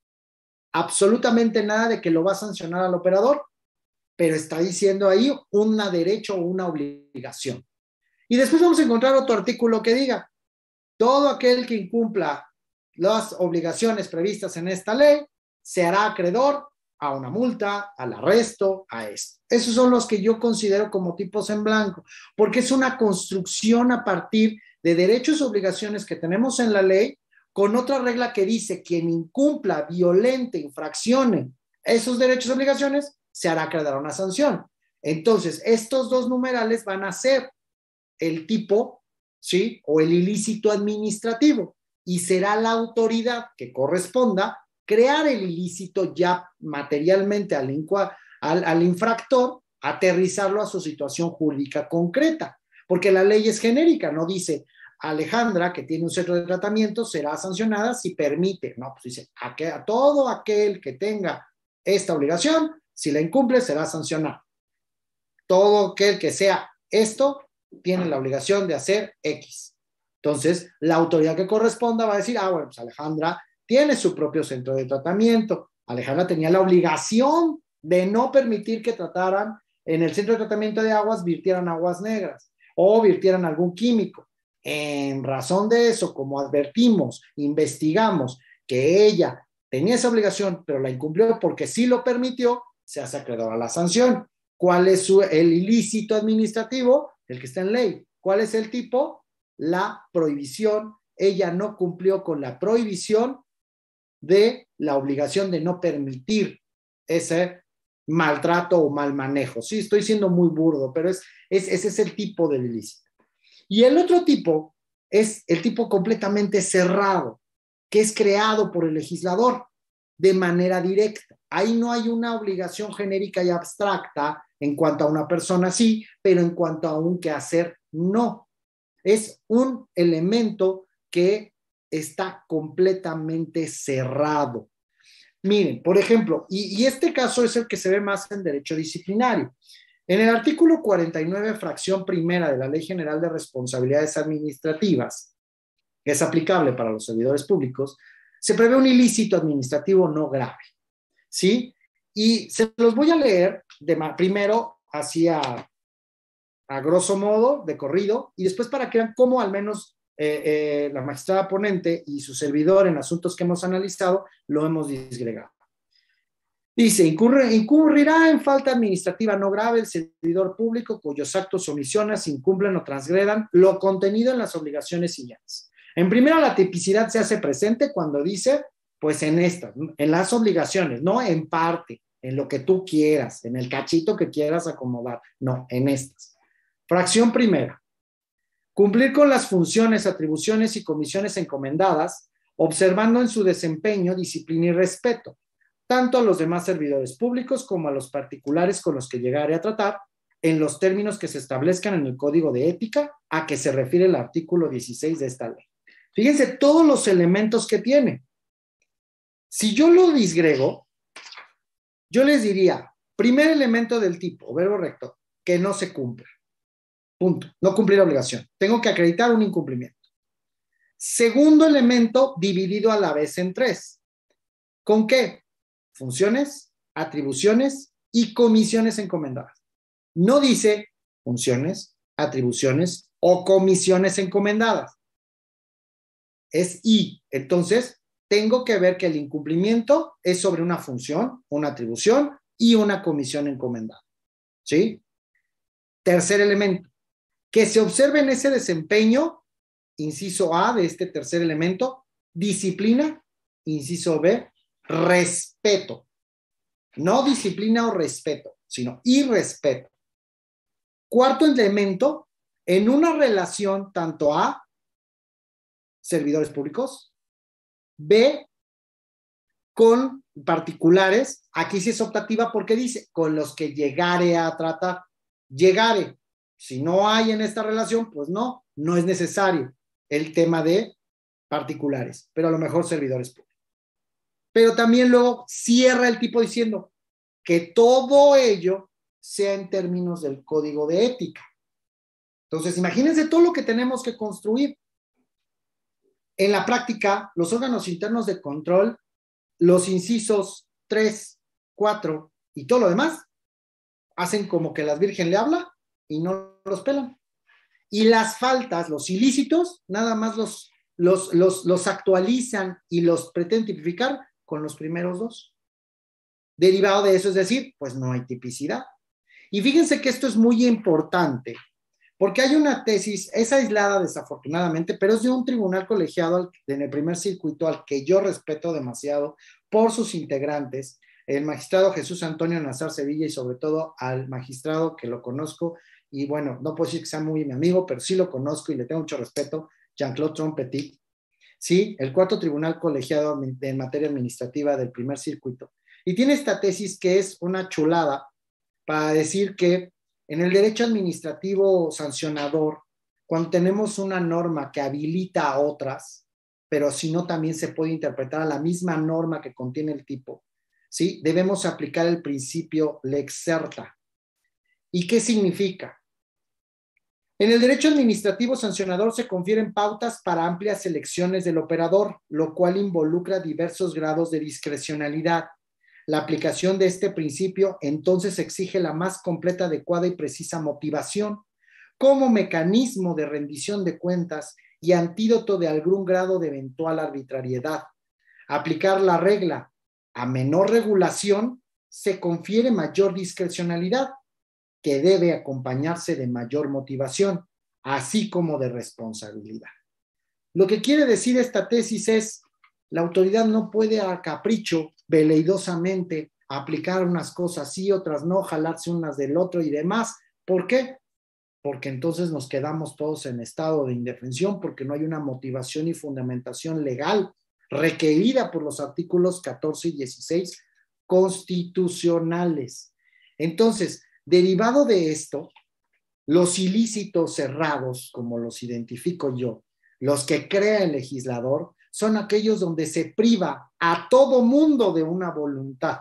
absolutamente nada de que lo va a sancionar al operador, pero está diciendo ahí un derecho o una obligación. Y después vamos a encontrar otro artículo que diga, todo aquel que incumpla las obligaciones previstas en esta ley se hará acreedor a una multa, al arresto, a esto. Esos son los que yo considero como tipos en blanco, porque es una construcción a partir de derechos y obligaciones que tenemos en la ley, con otra regla que dice quien incumpla, violente, infraccione esos derechos y obligaciones, se hará acreedor a una sanción. Entonces, estos dos numerales van a ser el tipo, ¿sí? O el ilícito administrativo y será la autoridad que corresponda crear el ilícito ya materialmente al, infractor, aterrizarlo a su situación jurídica concreta, porque la ley es genérica, no dice Alejandra, que tiene un centro de tratamiento, será sancionada si permite, no, pues dice, a, que, a todo aquel que tenga esta obligación, si la incumple, será sancionado. Todo aquel que sea esto, tiene la obligación de hacer X. Entonces, la autoridad que corresponda va a decir, ah, bueno, pues Alejandra tiene su propio centro de tratamiento. Alejandra tenía la obligación de no permitir que trataran en el centro de tratamiento de aguas, virtieran aguas negras o virtieran algún químico. En razón de eso, como advertimos, investigamos que ella tenía esa obligación, pero la incumplió porque sí lo permitió, se hace acreedor a la sanción. ¿Cuál es el ilícito administrativo? El que está en ley. ¿Cuál es el tipo? La prohibición. Ella no cumplió con la prohibición de la obligación de no permitir ese maltrato o mal manejo. Sí, estoy siendo muy burdo, pero es, ese es el tipo del ilícito. Y el otro tipo es el tipo completamente cerrado, que es creado por el legislador de manera directa. Ahí no hay una obligación genérica y abstracta en cuanto a una persona, sí, pero en cuanto a un quehacer, no. Es un elemento que está completamente cerrado. Miren, por ejemplo, y, este caso es el que se ve más en derecho disciplinario. En el artículo 49, fracción primera de la Ley General de Responsabilidades Administrativas, que es aplicable para los servidores públicos, se prevé un ilícito administrativo no grave. ¿Sí? Y se los voy a leer de primero hacia a grosso modo, de corrido, y después para que vean cómo al menos eh, eh, la magistrada ponente y su servidor en asuntos que hemos analizado lo hemos disgregado. Dice, incurrirá en falta administrativa no grave el servidor público cuyos actos o omisiones incumplen o transgredan lo contenido en las obligaciones siguientes. En primera, la tipicidad se hace presente cuando dice, pues en estas, en las obligaciones, no en parte, en lo que tú quieras, en el cachito que quieras acomodar, no, en estas. Fracción primera. Cumplir con las funciones, atribuciones y comisiones encomendadas, observando en su desempeño disciplina y respeto, tanto a los demás servidores públicos como a los particulares con los que llegaré a tratar, en los términos que se establezcan en el Código de Ética a que se refiere el artículo 16 de esta ley. Fíjense todos los elementos que tiene. Si yo lo disgrego, yo les diría, primer elemento del tipo, verbo recto, que no se cumple. Punto. No cumplir la obligación. Tengo que acreditar un incumplimiento. Segundo elemento dividido a la vez en tres. ¿Con qué? Funciones, atribuciones y comisiones encomendadas. No dice funciones, atribuciones o comisiones encomendadas. Es y. Entonces, tengo que ver que el incumplimiento es sobre una función, una atribución y una comisión encomendada. ¿Sí? Tercer elemento, que se observe en ese desempeño, inciso A de este tercer elemento, disciplina, inciso B, respeto. No disciplina o respeto, sino irrespeto. Cuarto elemento, en una relación tanto A, servidores públicos, B, con particulares, aquí sí es optativa porque dice, con los que llegare a tratar. Llegare, si no hay en esta relación, pues no, no es necesario el tema de particulares, pero a lo mejor servidores públicos. Pero también luego cierra el tipo diciendo que todo ello sea en términos del código de ética. Entonces, imagínense todo lo que tenemos que construir. En la práctica, los órganos internos de control, los incisos tres, cuatro y todo lo demás, hacen como que las Virgen le habla y no los pelan. Y las faltas, los ilícitos, nada más los, los, los, los actualizan y los pretenden tipificar con los primeros dos. Derivado de eso, es decir, pues no hay tipicidad. Y fíjense que esto es muy importante, porque hay una tesis, es aislada desafortunadamente, pero es de un tribunal colegiado en el primer circuito al que yo respeto demasiado por sus integrantes, el magistrado Jesús Antonio Nazar Sevilla y sobre todo al magistrado que lo conozco y bueno, no puedo decir que sea muy mi amigo, pero sí lo conozco y le tengo mucho respeto, Jean-Claude Trompetit, sí, el cuarto tribunal colegiado en materia administrativa del primer circuito. Y tiene esta tesis que es una chulada para decir que en el derecho administrativo sancionador, cuando tenemos una norma que habilita a otras, pero si no también se puede interpretar a la misma norma que contiene el tipo, ¿sí? Debemos aplicar el principio lex certa. ¿Y qué significa? En el derecho administrativo sancionador se confieren pautas para amplias elecciones del operador, lo cual involucra diversos grados de discrecionalidad. La aplicación de este principio entonces exige la más completa, adecuada y precisa motivación como mecanismo de rendición de cuentas y antídoto de algún grado de eventual arbitrariedad. Aplicar la regla a menor regulación se confiere mayor discrecionalidad que debe acompañarse de mayor motivación, así como de responsabilidad. Lo que quiere decir esta tesis es, la autoridad no puede a capricho, veleidosamente, aplicar unas cosas sí, otras no, jalarse unas del otro y demás. ¿Por qué? Porque entonces nos quedamos todos en estado de indefensión, porque no hay una motivación y fundamentación legal requerida por los artículos 14 y 16 constitucionales. Entonces, Derivado de esto, los ilícitos cerrados, como los identifico yo, los que crea el legislador, son aquellos donde se priva a todo mundo de una voluntad.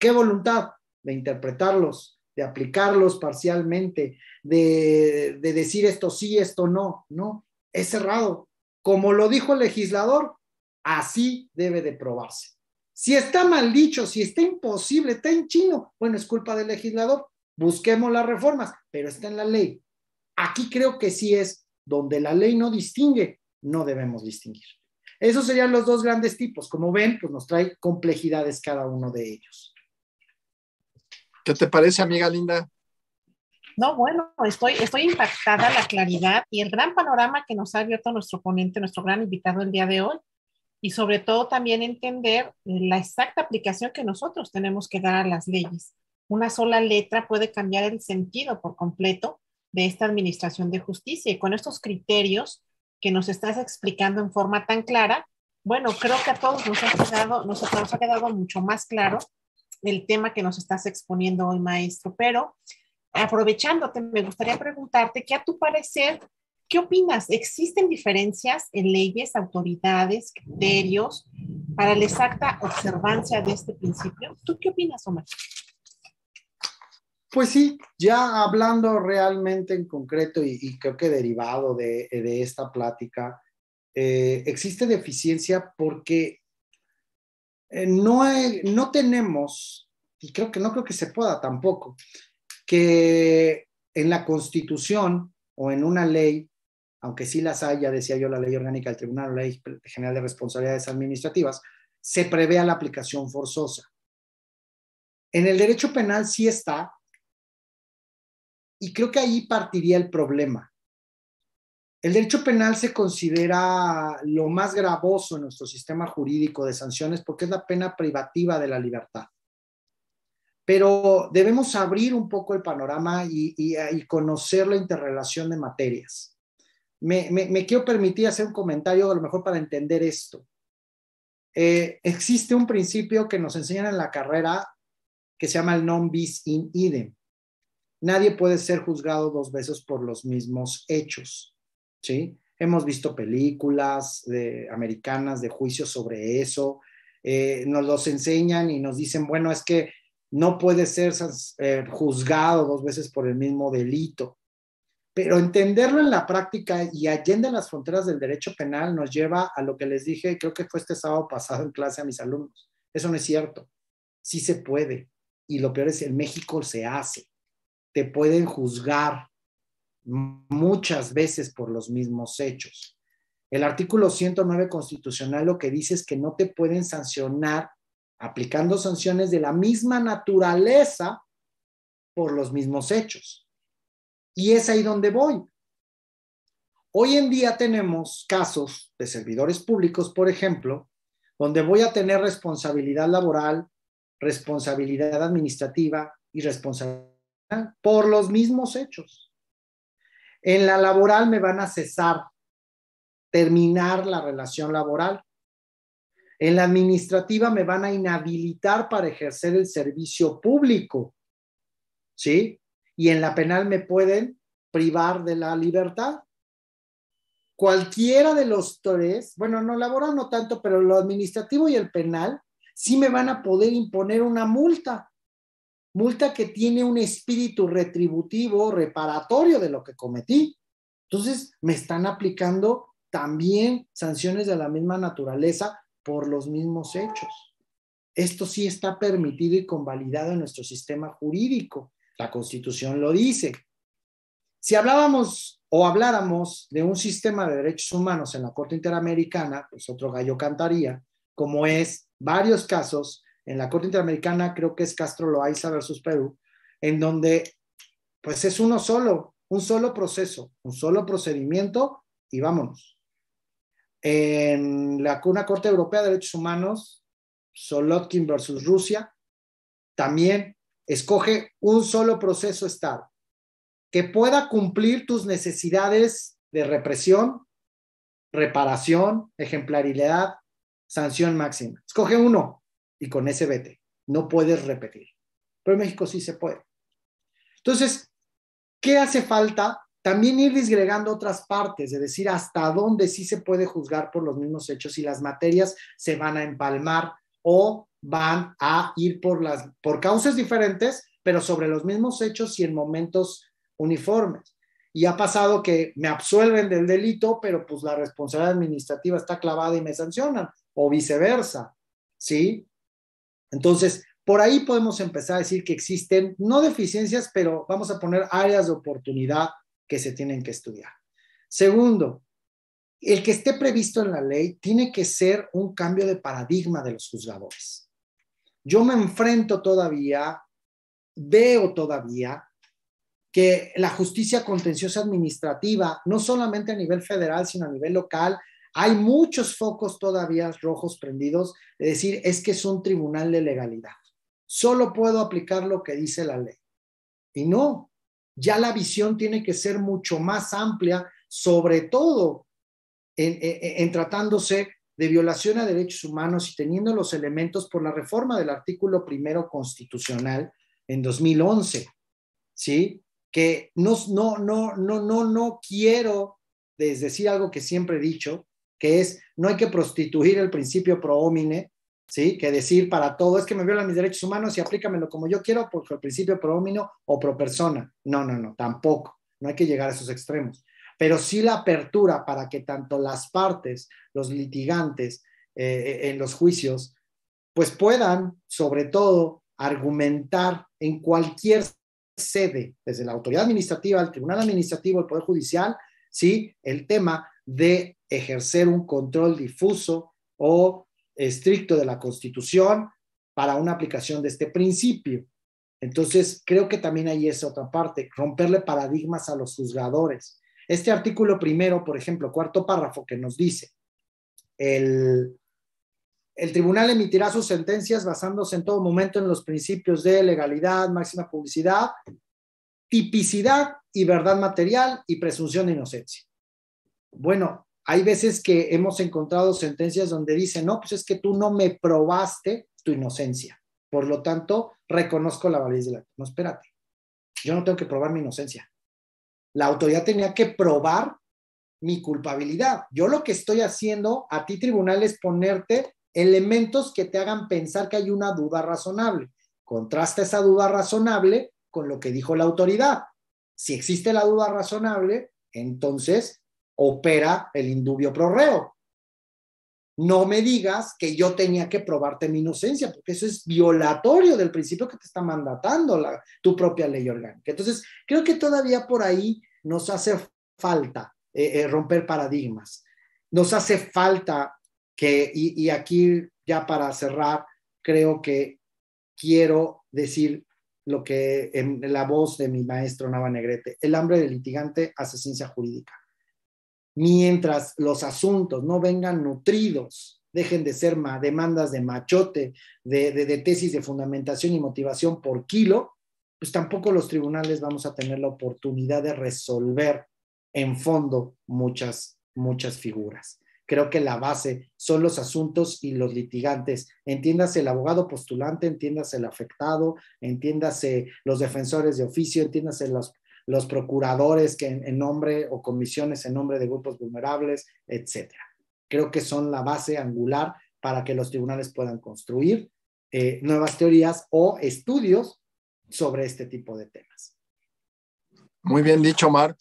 ¿Qué voluntad? De interpretarlos, de aplicarlos parcialmente, de, de decir esto sí, esto no. No, es cerrado. Como lo dijo el legislador, así debe de probarse. Si está mal dicho, si está imposible, está en chino, bueno, es culpa del legislador busquemos las reformas, pero está en la ley. Aquí creo que sí es donde la ley no distingue, no debemos distinguir. Esos serían los dos grandes tipos. Como ven, pues nos trae complejidades cada uno de ellos. ¿Qué te parece, amiga linda? No, bueno, estoy, estoy impactada la claridad y el gran panorama que nos ha abierto nuestro ponente, nuestro gran invitado el día de hoy, y sobre todo también entender la exacta aplicación que nosotros tenemos que dar a las leyes una sola letra puede cambiar el sentido por completo de esta administración de justicia. Y con estos criterios que nos estás explicando en forma tan clara, bueno, creo que a todos nos ha quedado, mucho más claro el tema que nos estás exponiendo hoy, maestro. Pero aprovechándote, me gustaría preguntarte que a tu parecer, ¿qué opinas? ¿Existen diferencias en leyes, autoridades, criterios para la exacta observancia de este principio? ¿Tú qué opinas, Omar? Pues sí, ya hablando realmente en concreto y, creo que derivado de, esta plática, eh, existe deficiencia porque eh, no, no tenemos, y creo que no creo que se pueda tampoco, que en la constitución o en una ley, aunque sí las haya, decía yo, la ley orgánica del Tribunal, la ley general de responsabilidades administrativas, se prevea la aplicación forzosa. En el derecho penal sí está, y creo que ahí partiría el problema. El derecho penal se considera lo más gravoso en nuestro sistema jurídico de sanciones porque es la pena privativa de la libertad. Pero debemos abrir un poco el panorama y, conocer la interrelación de materias. Me, quiero permitir hacer un comentario a lo mejor para entender esto. Eh, existe un principio que nos enseñan en la carrera que se llama el non bis in idem nadie puede ser juzgado dos veces por los mismos hechos, ¿sí? Hemos visto películas de, americanas de juicios sobre eso, eh, nos los enseñan y nos dicen, bueno, es que no puede ser eh, juzgado dos veces por el mismo delito. Pero entenderlo en la práctica y allende las fronteras del derecho penal nos lleva a lo que les dije, creo que fue este sábado pasado en clase a mis alumnos. Eso no es cierto. sí se puede. Y lo peor es, en México se hace. Te pueden juzgar muchas veces por los mismos hechos. El artículo 109 constitucional lo que dice es que no te pueden sancionar aplicando sanciones de la misma naturaleza por los mismos hechos. Y es ahí donde voy. Hoy en día tenemos casos de servidores públicos, por ejemplo, donde voy a tener responsabilidad laboral, responsabilidad administrativa y responsabilidad por los mismos hechos. En la laboral me van a cesar, terminar la relación laboral. En la administrativa me van a inhabilitar para ejercer el servicio público. ¿Sí? Y en la penal me pueden privar de la libertad cualquiera de los tres, bueno, no laboral no tanto, pero lo administrativo y el penal, sí me van a poder imponer una multa. Multa que tiene un espíritu retributivo, reparatorio de lo que cometí. Entonces, me están aplicando también sanciones de la misma naturaleza por los mismos hechos. Esto sí está permitido y convalidado en nuestro sistema jurídico. La Constitución lo dice. Si hablábamos o habláramos de un sistema de derechos humanos en la Corte Interamericana, pues otro gallo cantaría, como es varios casos en la Corte Interamericana, creo que es Castro Loaiza versus Perú, en donde pues es uno solo, un solo proceso, un solo procedimiento y vámonos. En la una Corte Europea de Derechos Humanos, Solotkin versus Rusia, también escoge un solo proceso Estado que pueda cumplir tus necesidades de represión, reparación, ejemplaridad, sanción máxima. Escoge uno y con ese vete. No puedes repetir. Pero en México sí se puede. Entonces, ¿qué hace falta? También ir disgregando otras partes, de decir hasta dónde sí se puede juzgar por los mismos hechos y las materias se van a empalmar o van a ir por, las, por causas diferentes, pero sobre los mismos hechos y en momentos uniformes. Y ha pasado que me absuelven del delito, pero pues la responsabilidad administrativa está clavada y me sancionan, o viceversa, ¿sí? Entonces, por ahí podemos empezar a decir que existen, no deficiencias, pero vamos a poner áreas de oportunidad que se tienen que estudiar. Segundo, el que esté previsto en la ley tiene que ser un cambio de paradigma de los juzgadores. Yo me enfrento todavía, veo todavía que la justicia contenciosa administrativa, no solamente a nivel federal, sino a nivel local, hay muchos focos todavía rojos prendidos, de decir, es que es un tribunal de legalidad. Solo puedo aplicar lo que dice la ley. Y no, ya la visión tiene que ser mucho más amplia, sobre todo en, tratándose de violación a derechos humanos y teniendo los elementos por la reforma del artículo primero constitucional en 2011, ¿sí? que no, no, no, no, no, no quiero decir algo que siempre he dicho, que es, no hay que prostituir el principio pro homine, ¿sí? Que decir para todo es que me violan mis derechos humanos y aplícamelo como yo quiero porque el principio pro homine o pro persona. No, no, no, tampoco. No hay que llegar a esos extremos. Pero sí la apertura para que tanto las partes, los litigantes eh, en los juicios, pues puedan, sobre todo, argumentar en cualquier sede, desde la autoridad administrativa, el tribunal administrativo, el Poder Judicial, ¿sí? el tema de ejercer un control difuso o estricto de la Constitución para una aplicación de este principio. Entonces, creo que también ahí es otra parte, romperle paradigmas a los juzgadores. Este artículo primero, por ejemplo, cuarto párrafo que nos dice, el, el tribunal emitirá sus sentencias basándose en todo momento en los principios de legalidad, máxima publicidad, tipicidad y verdad material y presunción de inocencia. Bueno, hay veces que hemos encontrado sentencias donde dicen, no, pues es que tú no me probaste tu inocencia. Por lo tanto, reconozco la validez de la... No, espérate. Yo no tengo que probar mi inocencia. La autoridad tenía que probar mi culpabilidad. Yo lo que estoy haciendo a ti, tribunal, es ponerte elementos que te hagan pensar que hay una duda razonable. Contrasta esa duda razonable con lo que dijo la autoridad. Si existe la duda razonable, entonces opera el indubio pro reo. no me digas que yo tenía que probarte mi inocencia, porque eso es violatorio del principio que te está mandatando tu propia ley orgánica. Entonces, creo que todavía por ahí nos hace falta eh, eh, romper paradigmas. Nos hace falta que, y, y aquí ya para cerrar, creo que quiero decir lo que en la voz de mi maestro Nava Negrete, el hambre del litigante hace ciencia jurídica. Mientras los asuntos no vengan nutridos, dejen de ser demandas de machote, de, de, tesis de fundamentación y motivación por kilo, pues tampoco los tribunales vamos a tener la oportunidad de resolver en fondo muchas, muchas figuras. Creo que la base son los asuntos y los litigantes. Entiéndase el abogado postulante, entiéndase el afectado, entiéndase los defensores de oficio, entiéndase los, los procuradores que en, nombre o comisiones en nombre de grupos vulnerables, etcétera. Creo que son la base angular para que los tribunales puedan construir eh, nuevas teorías o estudios sobre este tipo de temas. Muy bien dicho, Marc.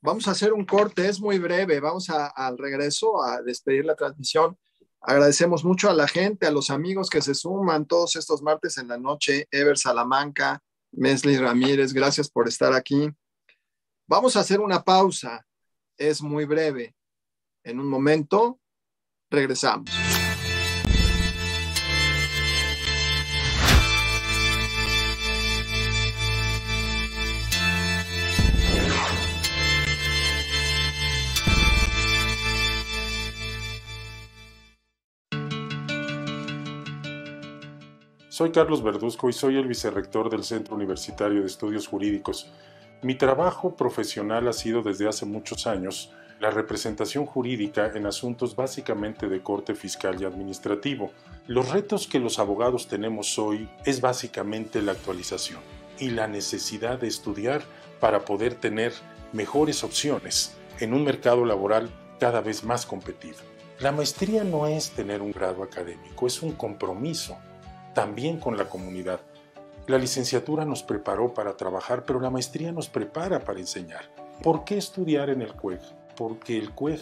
Vamos a hacer un corte, es muy breve. Vamos al regreso a despedir la transmisión. Agradecemos mucho a la gente, a los amigos que se suman todos estos martes en la noche. Ever Salamanca, Mesli Ramírez, gracias por estar aquí. Vamos a hacer una pausa. Es muy breve. En un momento, regresamos. Soy Carlos Verduzco y soy el vicerrector del Centro Universitario de Estudios Jurídicos. Mi trabajo profesional ha sido desde hace muchos años la representación jurídica en asuntos básicamente de corte fiscal y administrativo. Los retos que los abogados tenemos hoy es básicamente la actualización y la necesidad de estudiar para poder tener mejores opciones en un mercado laboral cada vez más competido. La maestría no es tener un grado académico, es un compromiso también con la comunidad. La licenciatura nos preparó para trabajar, pero la maestría nos prepara para enseñar. ¿Por qué estudiar en el CUEG? Porque el CUEG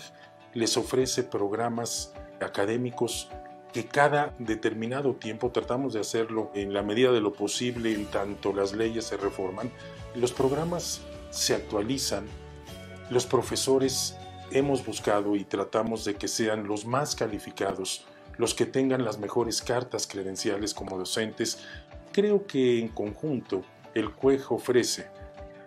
les ofrece programas académicos que cada determinado tiempo tratamos de hacerlo en la medida de lo posible, en tanto las leyes se reforman, los programas se actualizan, los profesores hemos buscado y tratamos de que sean los más calificados los que tengan las mejores cartas credenciales como docentes, creo que en conjunto el CUEG ofrece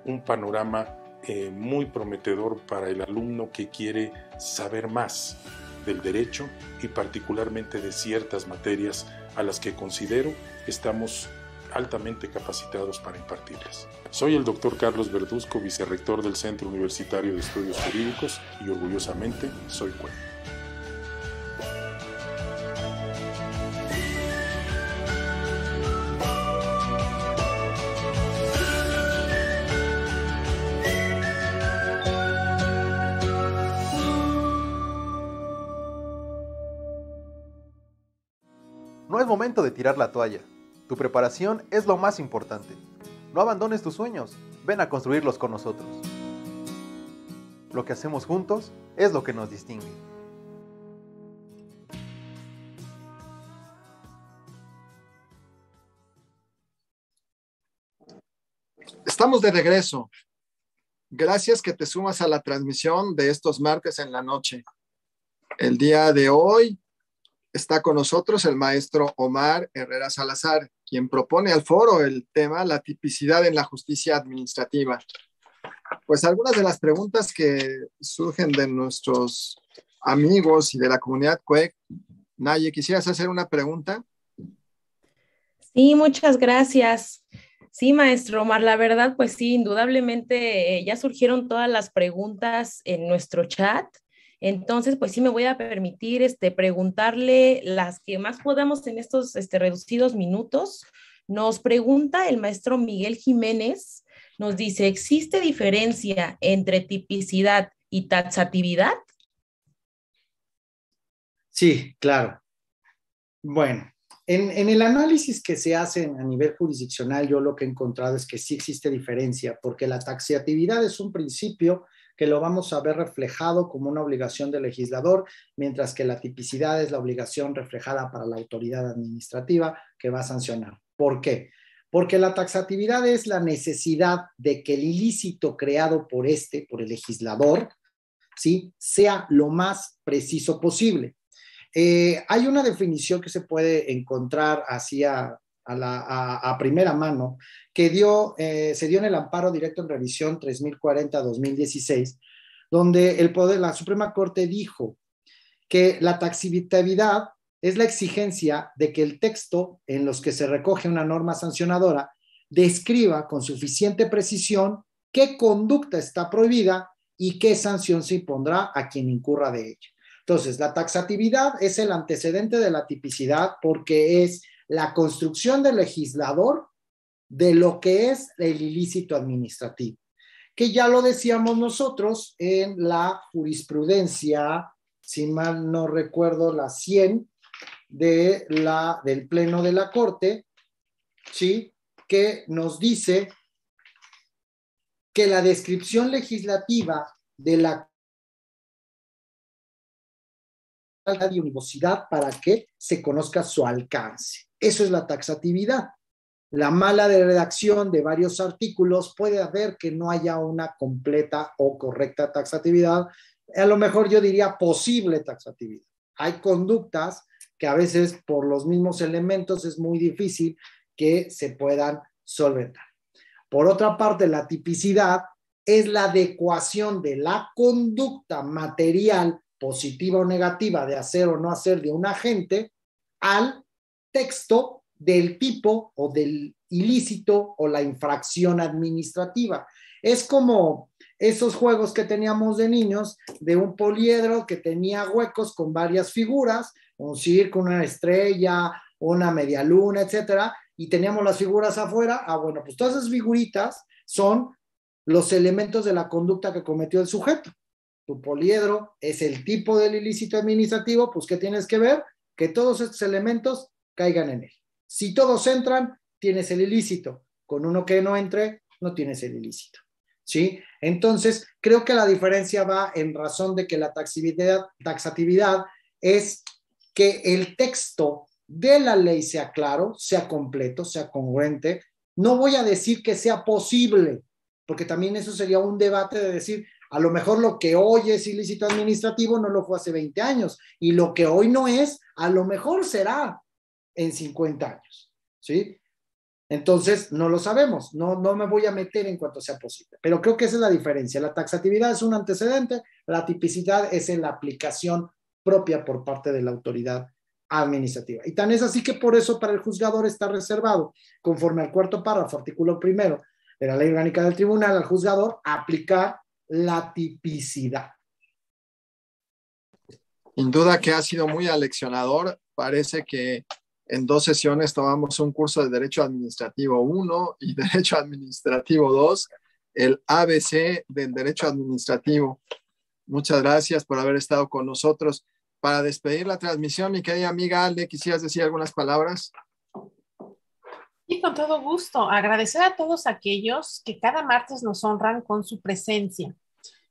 un panorama eh, muy prometedor para el alumno que quiere saber más del derecho y particularmente de ciertas materias a las que considero estamos altamente capacitados para impartirlas. Soy el doctor Carlos Verduzco, vicerrector del Centro Universitario de Estudios Jurídicos y orgullosamente soy CUEG. Momento de tirar la toalla. Tu preparación es lo más importante. No abandones tus sueños, ven a construirlos con nosotros. Lo que hacemos juntos es lo que nos distingue. Estamos de regreso. Gracias que te sumas a la transmisión de estos martes en la noche. El día de hoy está con nosotros el maestro Omar Herrera Salazar, quien propone al foro el tema la tipicidad en la justicia administrativa. Pues algunas de las preguntas que surgen de nuestros amigos y de la comunidad CUEC. Naye, ¿quisieras hacer una pregunta? Sí, muchas gracias. Sí, maestro Omar, la verdad, pues sí, indudablemente eh, ya surgieron todas las preguntas en nuestro chat. Entonces, pues sí me voy a permitir este, preguntarle las que más podamos en estos este, reducidos minutos. Nos pregunta el maestro Miguel Jiménez, nos dice, ¿existe diferencia entre tipicidad y taxatividad? Sí, claro. Bueno, en, en, el análisis que se hace a nivel jurisdiccional, yo lo que he encontrado es que sí existe diferencia, porque la taxatividad es un principio que lo vamos a ver reflejado como una obligación del legislador, mientras que la tipicidad es la obligación reflejada para la autoridad administrativa que va a sancionar. ¿Por qué? Porque la taxatividad es la necesidad de que el ilícito creado por este, por el legislador, ¿sí? sea lo más preciso posible. Eh, hay una definición que se puede encontrar hacia a, primera mano que dio, eh, se dio en el amparo directo en revisión 3040-2016, donde el poder, la Suprema Corte dijo que la taxitividad es la exigencia de que el texto en los que se recoge una norma sancionadora describa con suficiente precisión qué conducta está prohibida y qué sanción se impondrá a quien incurra de ella. Entonces, la taxatividad es el antecedente de la tipicidad porque es la construcción del legislador de lo que es el ilícito administrativo, que ya lo decíamos nosotros en la jurisprudencia, si mal no recuerdo, la 100 de la, del Pleno de la Corte, ¿sí? que nos dice que la descripción legislativa de la para que se conozca su alcance. Eso es la taxatividad. La mala redacción de varios artículos puede hacer que no haya una completa o correcta taxatividad. A lo mejor yo diría posible taxatividad. Hay conductas que a veces por los mismos elementos es muy difícil que se puedan solventar. Por otra parte, la tipicidad es la adecuación de la conducta material positiva o negativa de hacer o no hacer de un agente al texto del tipo o del ilícito o la infracción administrativa. Es como esos juegos que teníamos de niños de un poliedro que tenía huecos con varias figuras, un circo, una estrella, una media luna, etcétera, y teníamos las figuras afuera. Ah, bueno, pues todas esas figuritas son los elementos de la conducta que cometió el sujeto. Tu poliedro es el tipo del ilícito administrativo, pues ¿qué tienes que ver? Que todos estos elementos caigan en él. Si todos entran, tienes el ilícito. Con uno que no entre, no tienes el ilícito. ¿Sí? Entonces, creo que la diferencia va en razón de que la taxatividad, taxatividad es que el texto de la ley sea claro, sea completo, sea congruente. No voy a decir que sea posible, porque también eso sería un debate de decir, a lo mejor lo que hoy es ilícito administrativo no lo fue hace 20 años, y lo que hoy no es, a lo mejor será en 50 años, ¿sí? Entonces, no lo sabemos, no, no me voy a meter en cuanto sea posible, pero creo que esa es la diferencia. La taxatividad es un antecedente, la tipicidad es en la aplicación propia por parte de la autoridad administrativa. Y tan es así que por eso para el juzgador está reservado, conforme al cuarto párrafo, artículo primero de la ley orgánica del tribunal, al juzgador aplicar la tipicidad. Sin duda que ha sido muy aleccionador. Parece que en dos sesiones tomamos un curso de Derecho Administrativo 1 y Derecho Administrativo 2, el ABC del Derecho Administrativo. Muchas gracias por haber estado con nosotros. Para despedir la transmisión, mi querida amiga Ale, ¿quisieras decir algunas palabras? Y con todo gusto. Agradecer a todos aquellos que cada martes nos honran con su presencia.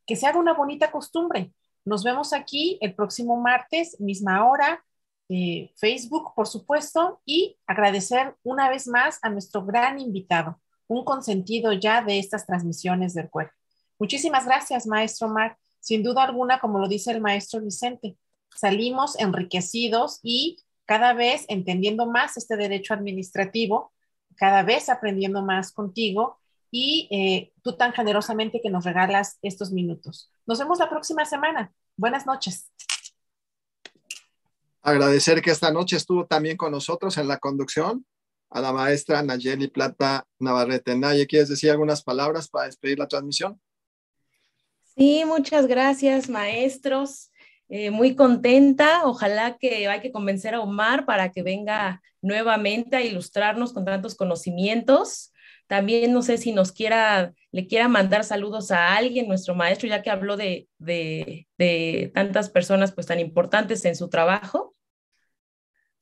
Que se haga una bonita costumbre. Nos vemos aquí el próximo martes, misma hora, eh, Facebook, por supuesto, y agradecer una vez más a nuestro gran invitado, un consentido ya de estas transmisiones del cuerpo. Muchísimas gracias, maestro Mark. Sin duda alguna, como lo dice el maestro Vicente, salimos enriquecidos y cada vez entendiendo más este derecho administrativo, cada vez aprendiendo más contigo y eh, tú tan generosamente que nos regalas estos minutos. Nos vemos la próxima semana. Buenas noches. Agradecer que esta noche estuvo también con nosotros en la conducción a la maestra Nayeli Plata Navarrete. Naye, ¿quieres decir algunas palabras para despedir la transmisión? Sí, muchas gracias, maestros. Eh, muy contenta. Ojalá que hay que convencer a Omar para que venga nuevamente a ilustrarnos con tantos conocimientos. También no sé si nos quiera, le quiera mandar saludos a alguien, nuestro maestro, ya que habló de, de, de tantas personas pues tan importantes en su trabajo.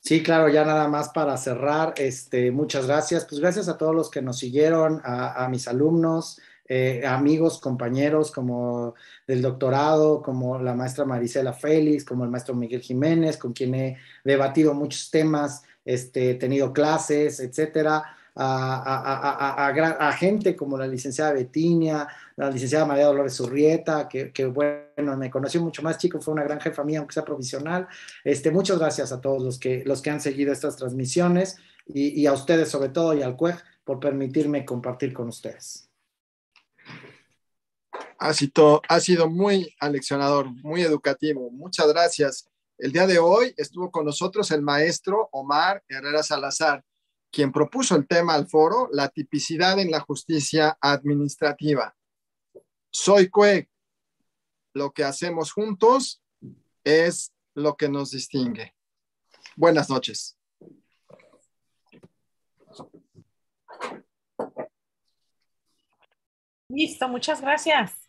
Sí, claro, ya nada más para cerrar, este, muchas gracias. Pues gracias a todos los que nos siguieron, a, mis alumnos, eh, amigos, compañeros como del doctorado, como la maestra Marisela Félix, como el maestro Miguel Jiménez, con quien he debatido muchos temas, este, tenido clases, etcétera. A, gente como la licenciada Betinia, la licenciada María Dolores Urrieta, que, bueno, me conoció mucho más chico, fue una gran jefa mía, aunque sea profesional. Este, muchas gracias a todos los que, los que han seguido estas transmisiones y, a ustedes sobre todo y al CUEG por permitirme compartir con ustedes. Ha sido, ha sido muy aleccionador, muy educativo. Muchas gracias. El día de hoy estuvo con nosotros el maestro Omar Herrera Salazar, quien propuso el tema al foro, la tipicidad en la justicia administrativa. Soy CUEG. Lo que hacemos juntos es lo que nos distingue. Buenas noches. Listo, muchas gracias.